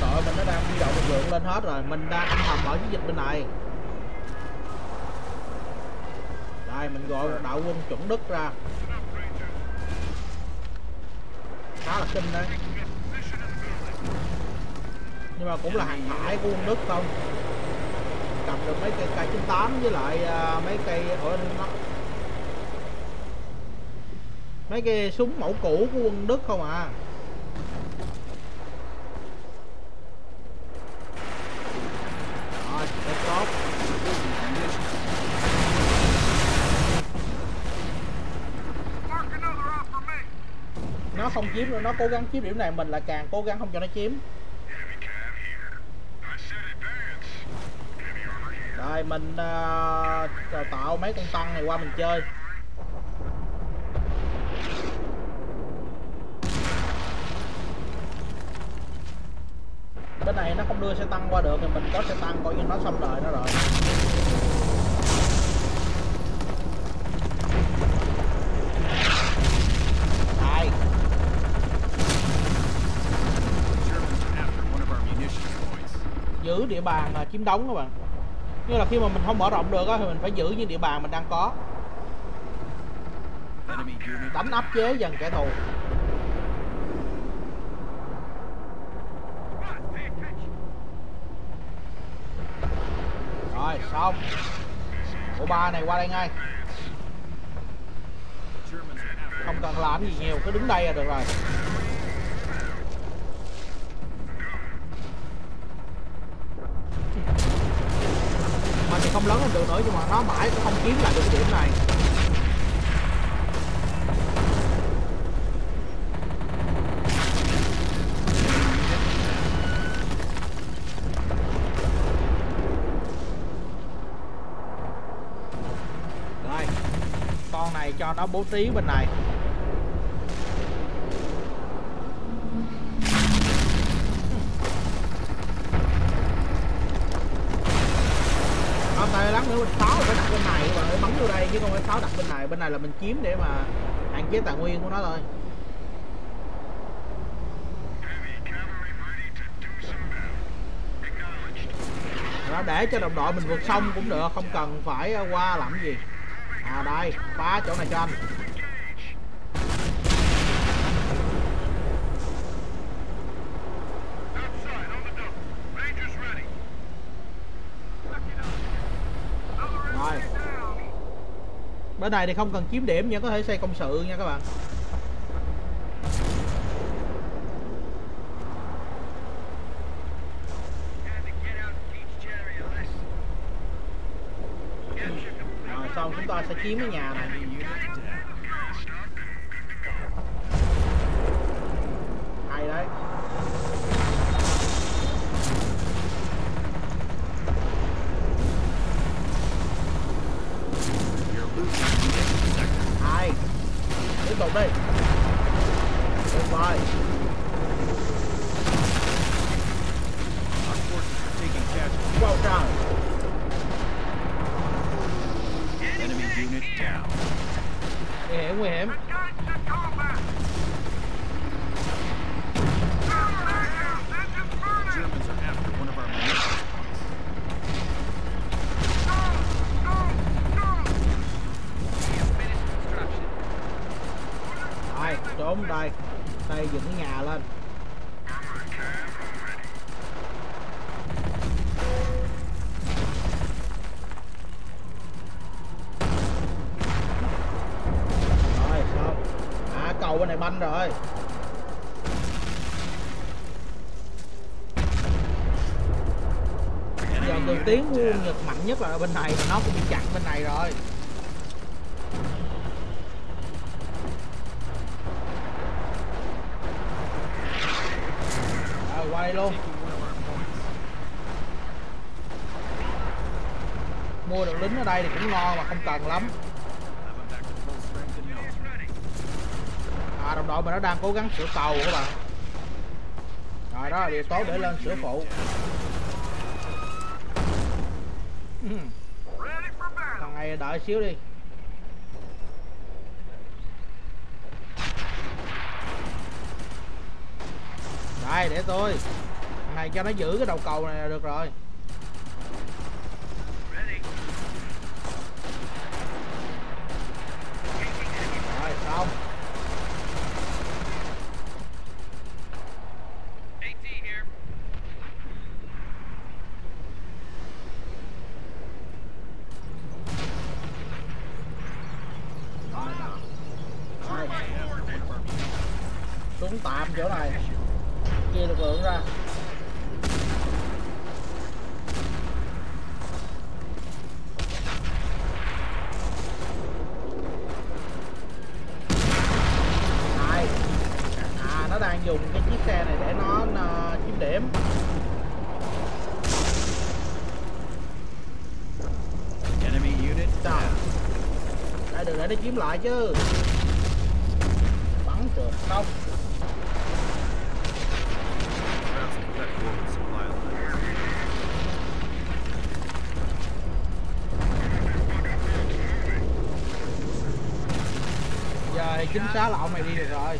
Speaker 1: đội mình nó đang huy động lực lượng lên hết rồi. Mình đang âm thầm ở chiến dịch bên này đây mình gọi một đạo quân chuẩn đức ra. Khá là kinh đấy. Nhưng mà cũng là hàng hải của quân Đức không? Cầm được mấy cây K98 với lại uh, mấy cây ở nó mấy cây súng mẫu cũ của quân Đức không à rồi rất tốt
Speaker 3: Mark another off for me.
Speaker 1: nó không chiếm nữa nó cố gắng chiếm điểm này mình là càng cố gắng không cho nó chiếm.
Speaker 3: Enemy
Speaker 1: rồi mình ờ, tạo mấy con tăng này qua mình chơi. Bên này nó không đưa xe tăng qua được thì mình có xe tăng coi như nó xong đời nó rồi. Giữ địa bàn mà chiếm đóng các bạn. Như là khi mà mình không mở rộng được á, thì mình phải giữ những địa bàn mình đang có. Đánh áp chế dần kẻ thù. Rồi, xong. Bộ ba này qua đây ngay. Không cần làm gì nhiều, cứ đứng đây là được rồi. Mình thì không lớn hơn được nữa, nhưng mà nó mãi cũng không kiếm lại được cái điểm này. Rồi Con này cho nó bố trí bên này. Không bên pháo phải đặt bên này các bạn ơi bắn vô đây, chứ không phải pháo đặt bên này bên này là mình chiếm để mà hạn chế tài nguyên của nó thôi. Đó, để cho đồng đội mình vượt sông cũng được, không cần phải ờ, qua làm gì. À đây phá chỗ này cho anh. Bên này thì không cần chiếm điểm nhưng có thể xây công sự nha các bạn. Rồi, xong chúng ta sẽ chiếm cái nhà này. Bên này mà nó cũng bị chặn bên này rồi. Ờ, à, qua đây luôn. Mua được lính ở đây thì cũng ngon mà không cần lắm. À đồng đội mình nó đang cố gắng sửa cầu các bạn. Rồi đó là điều tốt để lên sửa phụ. Xíu đi. Đây, để tôi. Thằng này cho nó giữ cái đầu cầu này là được rồi. chỗ này. Chia lực lượng ra. Này. À nó đang dùng cái chiếc xe này để nó uh, chiếm điểm. Enemy unit.
Speaker 2: Đã được để nó chiếm
Speaker 1: lại chứ. Chính xác là ông này đi được rồi.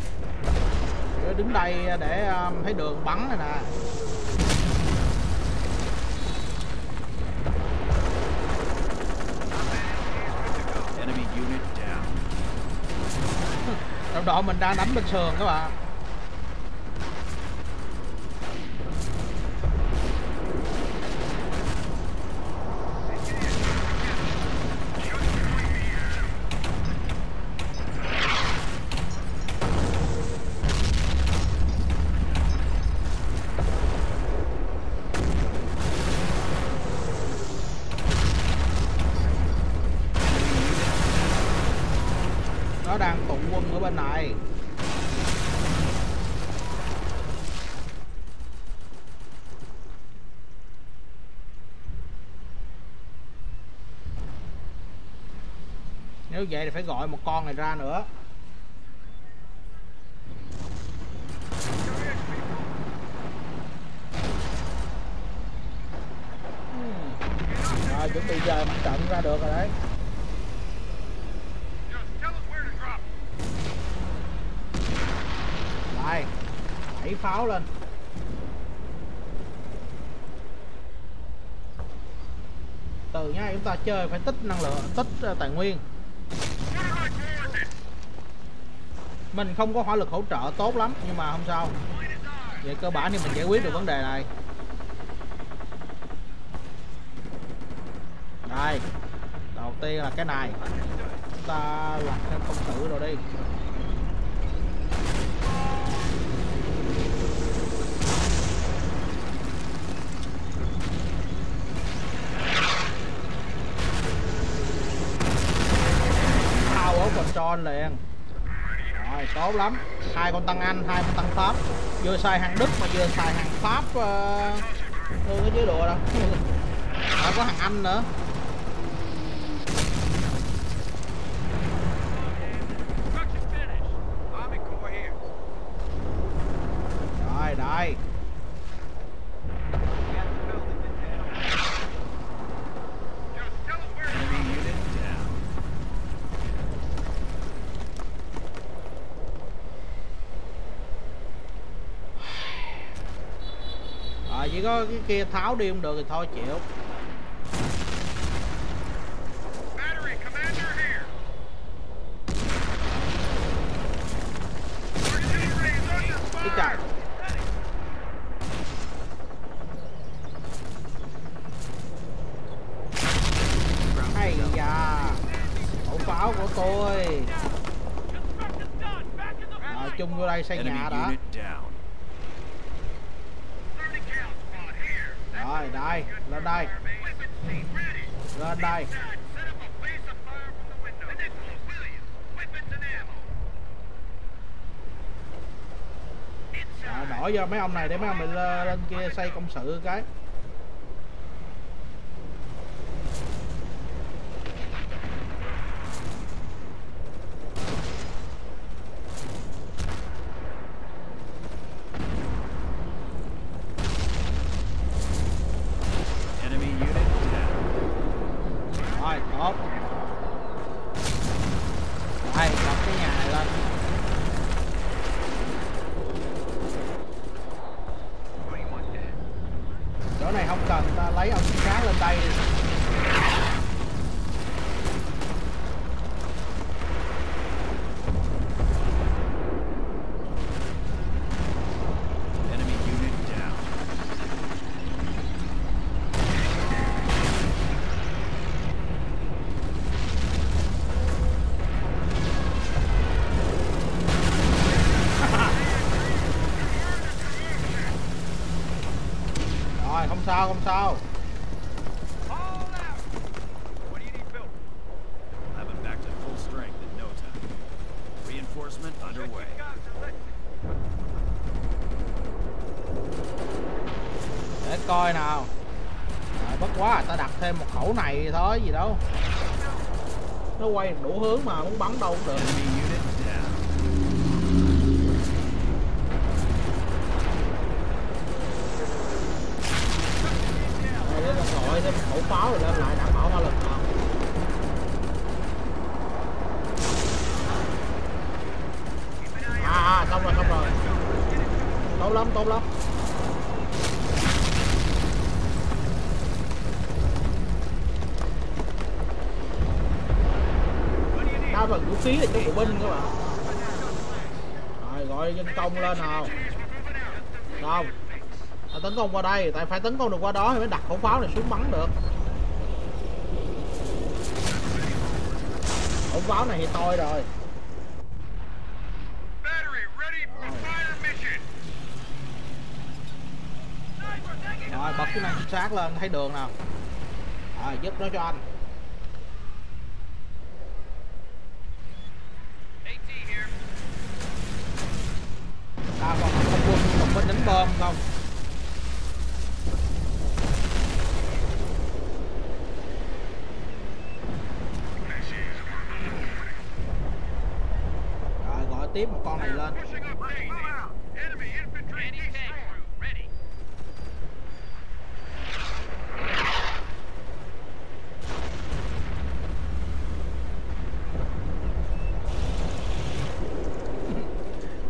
Speaker 1: Cứ đứng đây để um, thấy đường bắn này nè.
Speaker 2: Enemy unit down.
Speaker 1: đồng đội mình đang đánh bên sườn các bạn nếu vậy thì phải gọi một con này ra nữa. Ừ. Rồi, chuẩn bị giờ mặt trận ra được rồi đấy. Đây, Đẩy pháo lên. Từ nha chúng ta chơi phải tích năng lượng, Tích ờ, tài nguyên. Mình không có hỏa lực hỗ trợ tốt lắm, Nhưng mà không sao. Về cơ bản thì mình giải quyết được vấn đề này. Đây, Đầu tiên là cái này. Chúng ta làm thêm công tử rồi đi. Power control liền. Rồi tốt lắm. Hai con tăng Anh, hai con tăng Pháp. Vừa xài hàng Đức mà vừa xài hàng Pháp uh, Tôi có chế độ đâu đã có hàng Anh nữa
Speaker 3: Construction finished. Army Corps here.
Speaker 1: Rồi đây
Speaker 3: Just tell us where to
Speaker 2: Enemy unit down.
Speaker 1: Rồi chỉ có cái kia tháo đi không được thì thôi chịu
Speaker 3: Battery commander here. Artillery is under
Speaker 1: Cái
Speaker 3: fire.
Speaker 1: trời Hay da Khẩu pháo của tôi
Speaker 3: Construction's done. Back in the
Speaker 1: Rồi chung vô đây xây
Speaker 2: Enemy
Speaker 1: nhà đã
Speaker 2: unit down.
Speaker 3: 30 cal squad here.
Speaker 1: Rồi đây Lên đây
Speaker 3: Weapons team ready.
Speaker 1: Lên đây
Speaker 3: Side, set up a base of fire from the window. Nicholas Williams, weapons and ammo.
Speaker 1: Rồi
Speaker 3: Inside.
Speaker 1: đổi cho mấy ông này để mấy ông ờ, lên kia xây công sự cái
Speaker 2: Enemy unit down.
Speaker 1: Rồi tốt Đây đặt cái nhà này lên
Speaker 3: What do you want dead?
Speaker 1: chỗ này không cần ta lấy ông trinh sát lên đây đi.
Speaker 2: Enemy unit down.
Speaker 1: rồi không sao không sao
Speaker 3: All out. What do you need built?
Speaker 2: We'll have it back to full strength in không sao không sao.
Speaker 1: Để coi nào. Rồi, bất quá ta đặt thêm một khẩu này thôi, gì đâu. Nó quay đủ hướng mà muốn bắn đâu cũng được
Speaker 2: Enemy unit down.
Speaker 1: đây để con gọi thêm một khẩu pháo rồi lên lại đảm bảo hỏa lực nào à, à xong rồi xong rồi tốt lắm tốt lắm đa phần vũ khí là trong bộ binh các bạn rồi gọi dân công lên nào không à, tấn công qua đây tại phải tấn công được qua đó thì mới đặt khẩu pháo này xuống bắn được. Khẩu pháo này thì tôi rồi. Rồi. bật cái này chính xác lên thấy đường nào? Rồi giúp nó cho anh
Speaker 3: AT here.
Speaker 1: à còn không quân một bên đánh bom không rồi gọi tiếp một con này lên
Speaker 3: Pushing up Move out. Enemy infantry destroyed. Ready.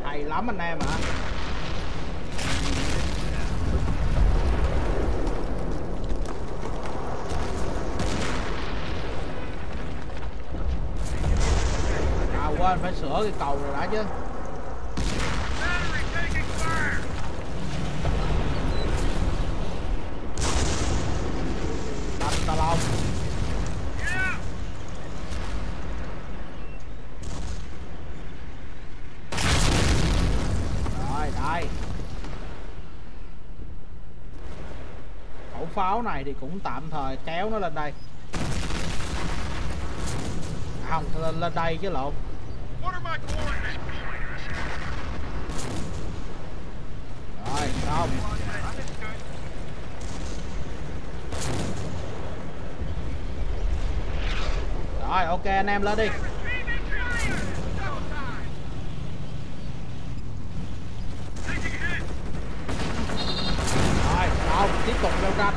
Speaker 1: hay lắm anh em ạ à quên phải đầu rồi đã chứ. Đập tà lòng rồi đây. Khẩu pháo này thì cũng tạm thời kéo nó lên đây. À, không lên, lên đây chứ lộn rồi xong rồi ok anh em lên đi. Rồi xong tiếp tục giao tranh.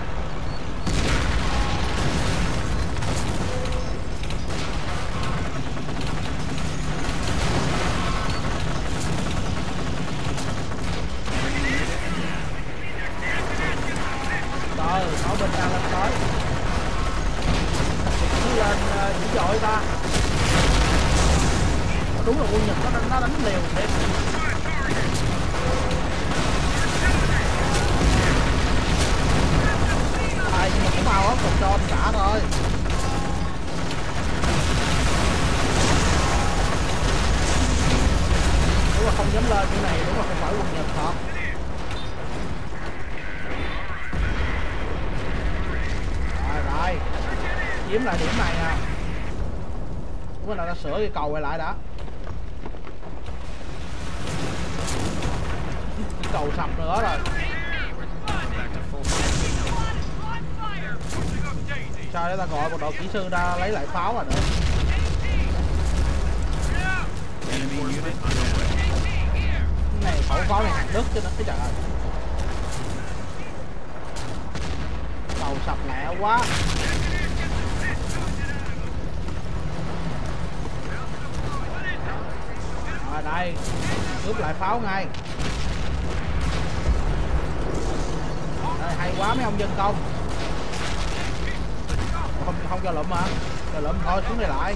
Speaker 1: Sửa cái cầu này lại đã. Cái cầu sập nữa rồi. Sao để ta gọi một đội kỹ sư ra lấy lại pháo rồi nữa. Cái này, khẩu pháo này hàng đức chứ nó cái trời ơi. Cầu sập lẹ quá rồi đây cướp lại pháo ngay. Đây, hay quá mấy ông dân công. Không không cho lụm hả? Cho lụm thôi xuống đây lại.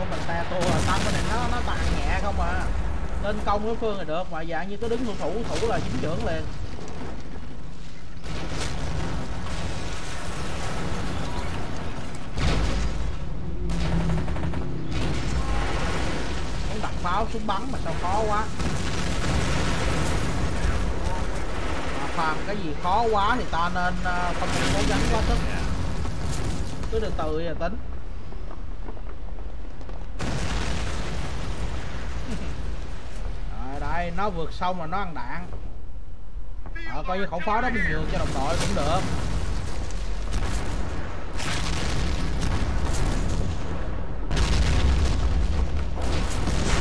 Speaker 1: của mình ta tô rồi, tâm cái này nó nó tàn nhẹ không à. Nên công với phương là được mà dạng như cứ đứng thủ thủ thủ là dính trưởng liền. Muốn đặt pháo xuống bắn mà sao khó quá. Mà phàm cái gì khó quá thì ta nên ờ, không cố gắng quá sức. Cứ từ từ là tính. Nó vượt sông mà nó ăn đạn. Ờ, coi như khẩu pháo đó đi nhường cho đồng đội cũng được.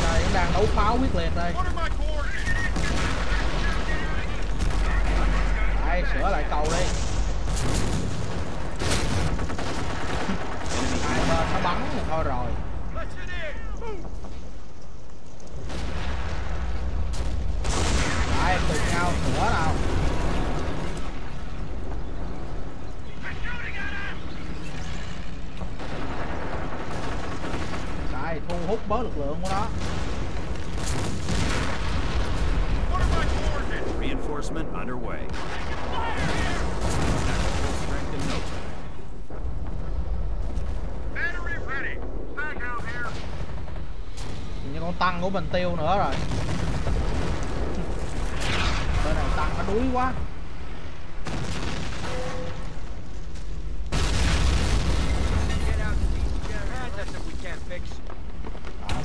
Speaker 1: Đây cũng đang đấu pháo quyết liệt đây. Đây sửa lại cầu đi. Hai bên nó bắn thì thôi rồi
Speaker 3: Let's it in. Move.
Speaker 1: đây cùng nhau sửa nào đây thu hút bớt lực lượng của nó
Speaker 3: What are my coordinates?
Speaker 2: Reinforcement underway. Back to full strength in no time.
Speaker 3: Battery ready. Stag out here.
Speaker 1: như con tăng của mình tiêu nữa rồi. Bên này tăng nó đuối quá.
Speaker 3: Get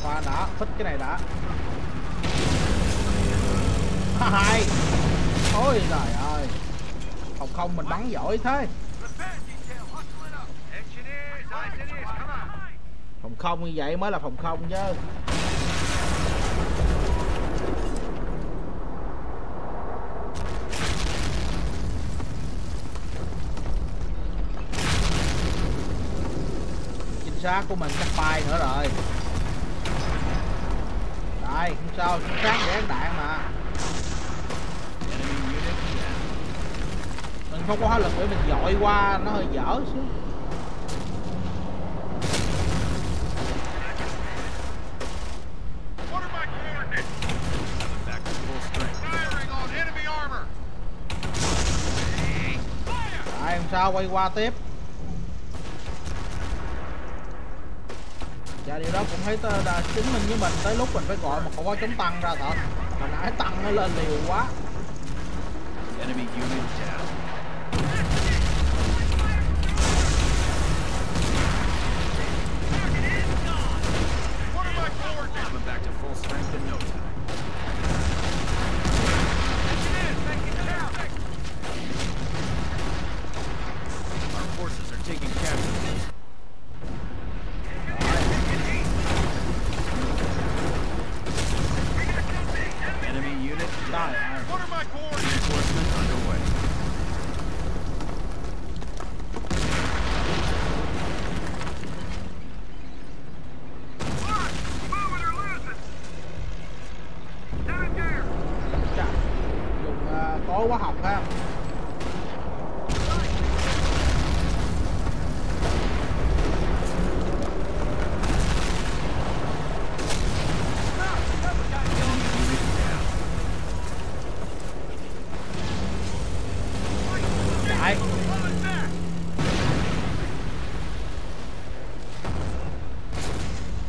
Speaker 1: à, đã thích cái này đã. Hai ôi trời ơi. Phòng không mình bắn giỏi thế. Phòng không như vậy mới là phòng không chứ. Sát xác của mình chắc bay nữa rồi. Đây không sao chính xác dán đạn mà. Mình không có hóa lực để mình dội qua nó hơi dở xíu. Đấy, không sao quay qua tiếp. Dạ điều đó cũng thấy tớ- chứng minh với mình tới lúc mình phải gọi một khẩu pháo chống tăng ra thật Hồi nãy tăng nó lên liều quá
Speaker 2: Enemy unit down. Coming back to full strength in no time. Our forces are taking casualties. Enemy unit
Speaker 1: Trời
Speaker 2: down.
Speaker 1: ơi
Speaker 3: What are my coordinates?
Speaker 2: Reinforcement underway.
Speaker 3: Mark, moving or losing. Down there.
Speaker 1: Chà, dùng uh, cố hóa học ha
Speaker 2: Unit down.
Speaker 1: Chạy
Speaker 3: Pulling back.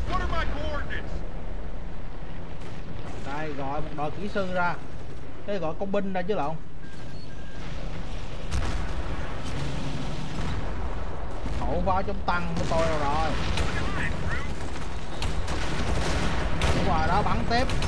Speaker 3: What are my coordinates?
Speaker 1: Đòi kỹ sư ra. Cái gọi công binh ra chứ lộn. Hậu pháo chống tăng của tôi rồi. Rồi Đúng rồi đó bắn tiếp.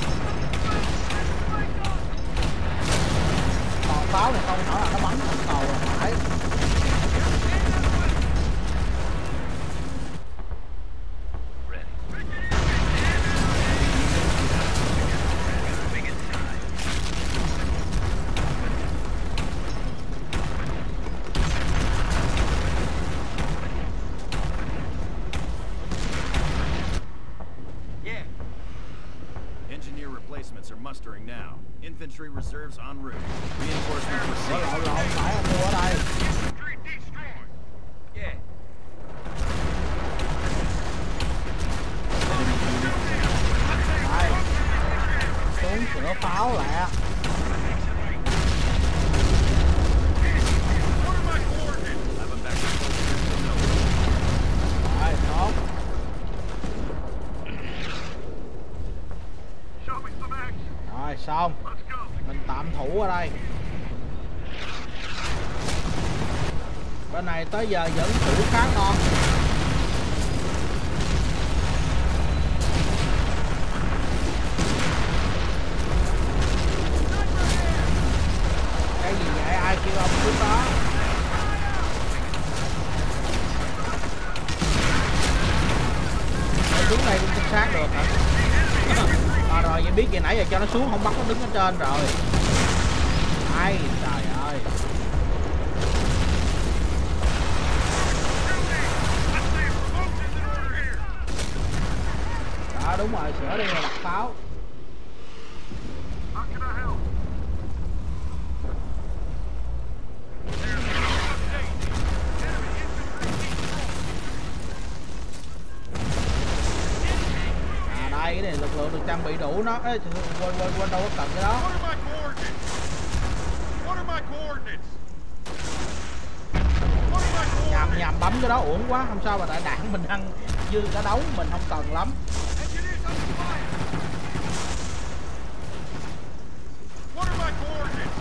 Speaker 2: Reserves en route. Reinforcement
Speaker 1: Lộn
Speaker 2: proceeding.
Speaker 1: lộn phải không mua ở đây
Speaker 3: Infantry destroyed. Yeah.
Speaker 1: Đây Xuống sửa pháo lẹ
Speaker 3: What are my coordinates?
Speaker 2: Have thủ
Speaker 1: ở đây. Bên này tới giờ vẫn thủ khá ngon. Cái gì vậy? Ai kêu ông cướp đó? Để xuống đây cũng chính xác được hả? À rồi vậy biết vậy nãy giờ cho nó xuống, không bắt nó đứng ở trên rồi. Nó Ê, quên quên quên đâu có cần cái đó. Nhầm nhầm bấm cái đó uổng quá không sao mà đại đạn mình ăn dư cả đống mình không cần lắm
Speaker 3: Engineers on fire! What are my coordinates?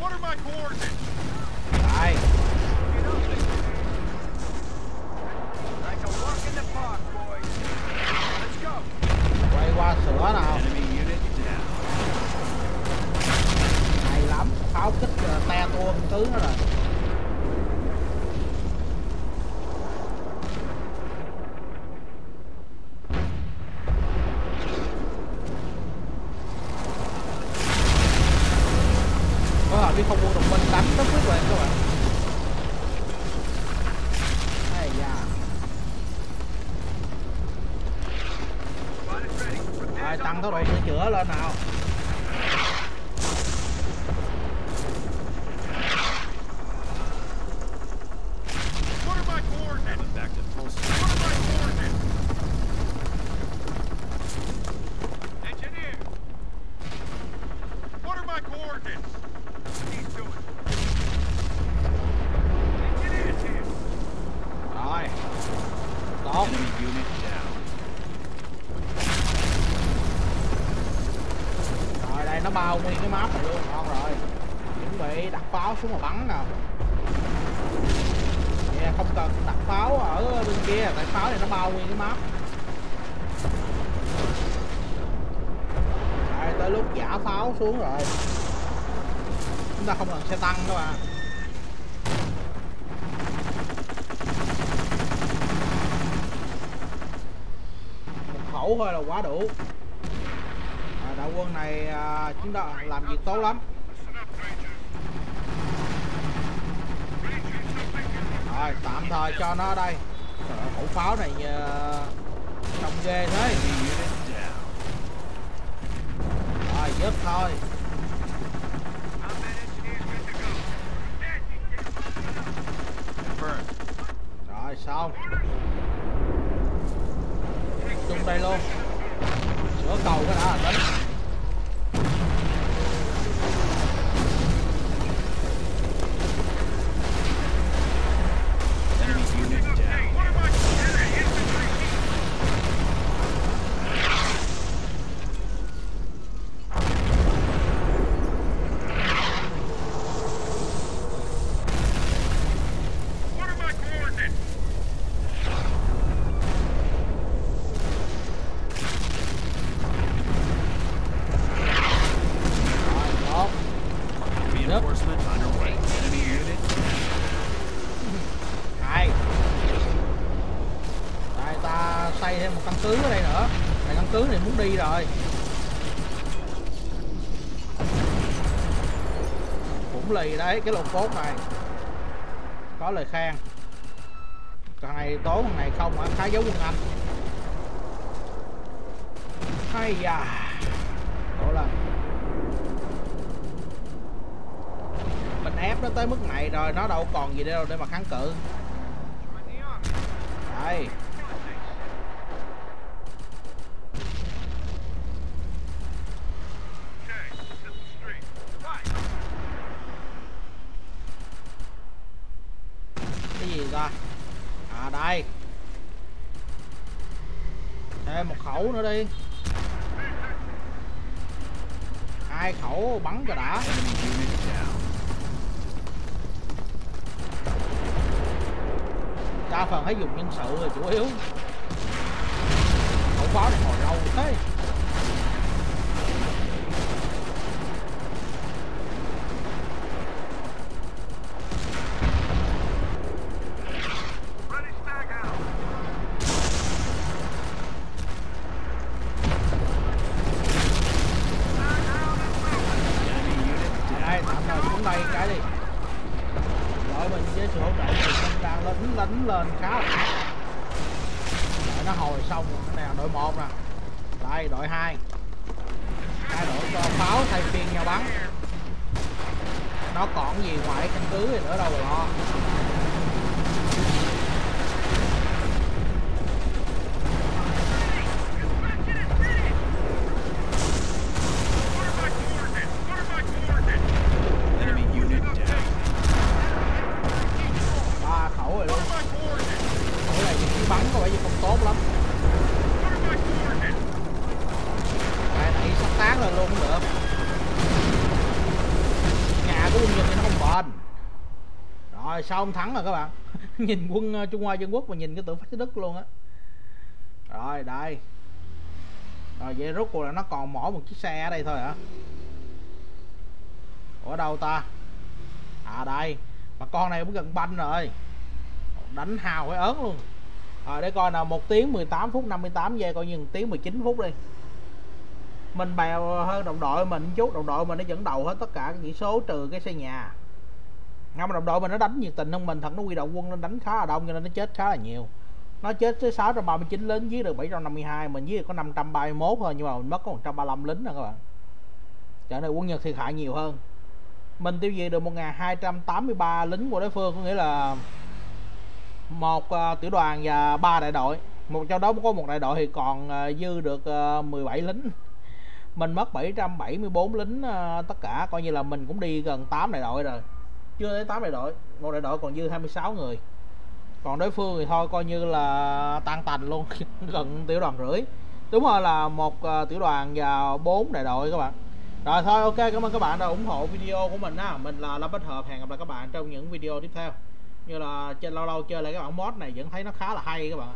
Speaker 3: What are my coordinates?
Speaker 1: đây
Speaker 3: Like a walk in the park, boys. Let's go.
Speaker 1: quay qua sửa nào
Speaker 2: Enemy unit down.
Speaker 1: hay lắm pháo kích ờ, te tua con thứ nó rồi có hợp với không mua đồng minh đánh rất quyết liệt các bạn hay da
Speaker 3: Spot is ready.
Speaker 1: rồi
Speaker 3: Repairs
Speaker 1: tăng
Speaker 3: on
Speaker 1: tốc
Speaker 3: the
Speaker 1: độ
Speaker 3: way.
Speaker 1: sửa chữa lên nào
Speaker 3: What are my coordinates?
Speaker 2: Coming back to full speed.
Speaker 3: What are my coordinates? Engineer! What are my coordinates? He's doing. Engineer's here.
Speaker 1: rồi tốt
Speaker 2: Enemy unit down.
Speaker 1: rồi đây nó bao nguyên cái map này luôn. Ngon rồi. Chuẩn bị đặt pháo xuống mà bắn nè yeah, dạ, không cần đặt pháo ở bên kia tại pháo này nó bao nguyên cái map. Đây tới lúc giả pháo xuống rồi. Chúng ta không cần xe tăng đâu à. Một khẩu thôi là quá đủ quân này à, chúng ta làm gì tốt lắm. Rồi tạm thời cho nó ở đây. Khẩu pháo này uh, trông ghê thế. Rồi giúp thôi. Rồi xong. Chung đây luôn. Sửa cầu cái đã là tính. Đấy cái lô cốt này. Có lời khen. Còn này tốn còn này không á khá dấu quân anh. Hay da. Khổ lên mình ép nó tới mức này rồi, nó đâu còn gì đâu để mà kháng cự
Speaker 3: Join the army.
Speaker 1: đây
Speaker 3: Okay, set the street. Right.
Speaker 1: cái gì ta à đây thêm một khẩu nữa đi. Hai khẩu bắn cho đã. Đa phần thấy dùng nhân sự là chủ yếu. Khẩu pháo này hồi lâu thế
Speaker 3: Ready, stag out. Stag out and moving.
Speaker 2: Enemy unit down.
Speaker 1: đây tạm thời xuống đây cái đi đội mình với sự hỗ trợ thì mình đang lính lính lên khá là khá đợi nó hồi xong rồi cái này là đội một nè đây đội hai hai đội cho pháo thay phiên nhau bắn nó còn gì ngoài căn cứ thì nữa đâu mà lo
Speaker 2: Enemy unit down.
Speaker 1: ba khẩu rồi luôn khẩu này những bắn có vẻ như không tốt lắm Đây nãy sắp tán lên luôn cũng được Nhà của quân Nhật thì nó không bền Sao ông thắng rồi các bạn? Nhìn quân ờ, Trung Hoa Dân Quốc mà nhìn cái tượng phát xít Đức luôn á. Rồi, đây. Rồi, vậy rốt cuộc là nó còn mỗi một chiếc xe ở đây thôi hả? Ở đâu ta? À đây. Mà con này cũng gần banh rồi. Đánh hào phải ớn luôn. Rồi, để coi nào. Một tiếng 18 phút 58 giây, coi như 1 tiếng 19 phút đi. Mình bèo hơn đồng đội mình chút. Đồng đội mình nó dẫn đầu hết tất cả những số trừ cái xe nhà năm đồng đội mình nó đánh nhiệt tình hơn mình thật nó quy động quân lên đánh khá là đông cho nên nó chết khá là nhiều. Nó chết tới 639 lính dưới được 752 mình dưới được có 531 thôi nhưng mà mình mất có 135 lính nè các bạn. Trở nên quân Nhật thiệt hại nhiều hơn. Mình tiêu diệt được 1283 lính của đối phương có nghĩa là một uh, tiểu đoàn và ba đại đội. Một trong đó có một đại đội thì còn uh, dư được à, uh, 17 lính. Mình mất 774 lính uh, tất cả coi như là mình cũng đi gần 8 đại đội rồi chưa tới 8 đại đội một đại đội còn dư 26 người. Còn đối phương thì thôi coi như là tan tành luôn gần tiểu đoàn rưỡi. Đúng rồi là một uh, tiểu đoàn và bốn đại đội các bạn. Rồi thôi ok cảm ơn các bạn đã ủng hộ video của mình á. Mình là Lâm Bách Hợp hẹn gặp lại các bạn trong những video tiếp theo. Như là trên lâu lâu chơi lại cái bản mod này vẫn thấy nó khá là hay các bạn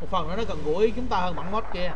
Speaker 1: một phần nữa nó gần gũi chúng ta hơn bản mod kia.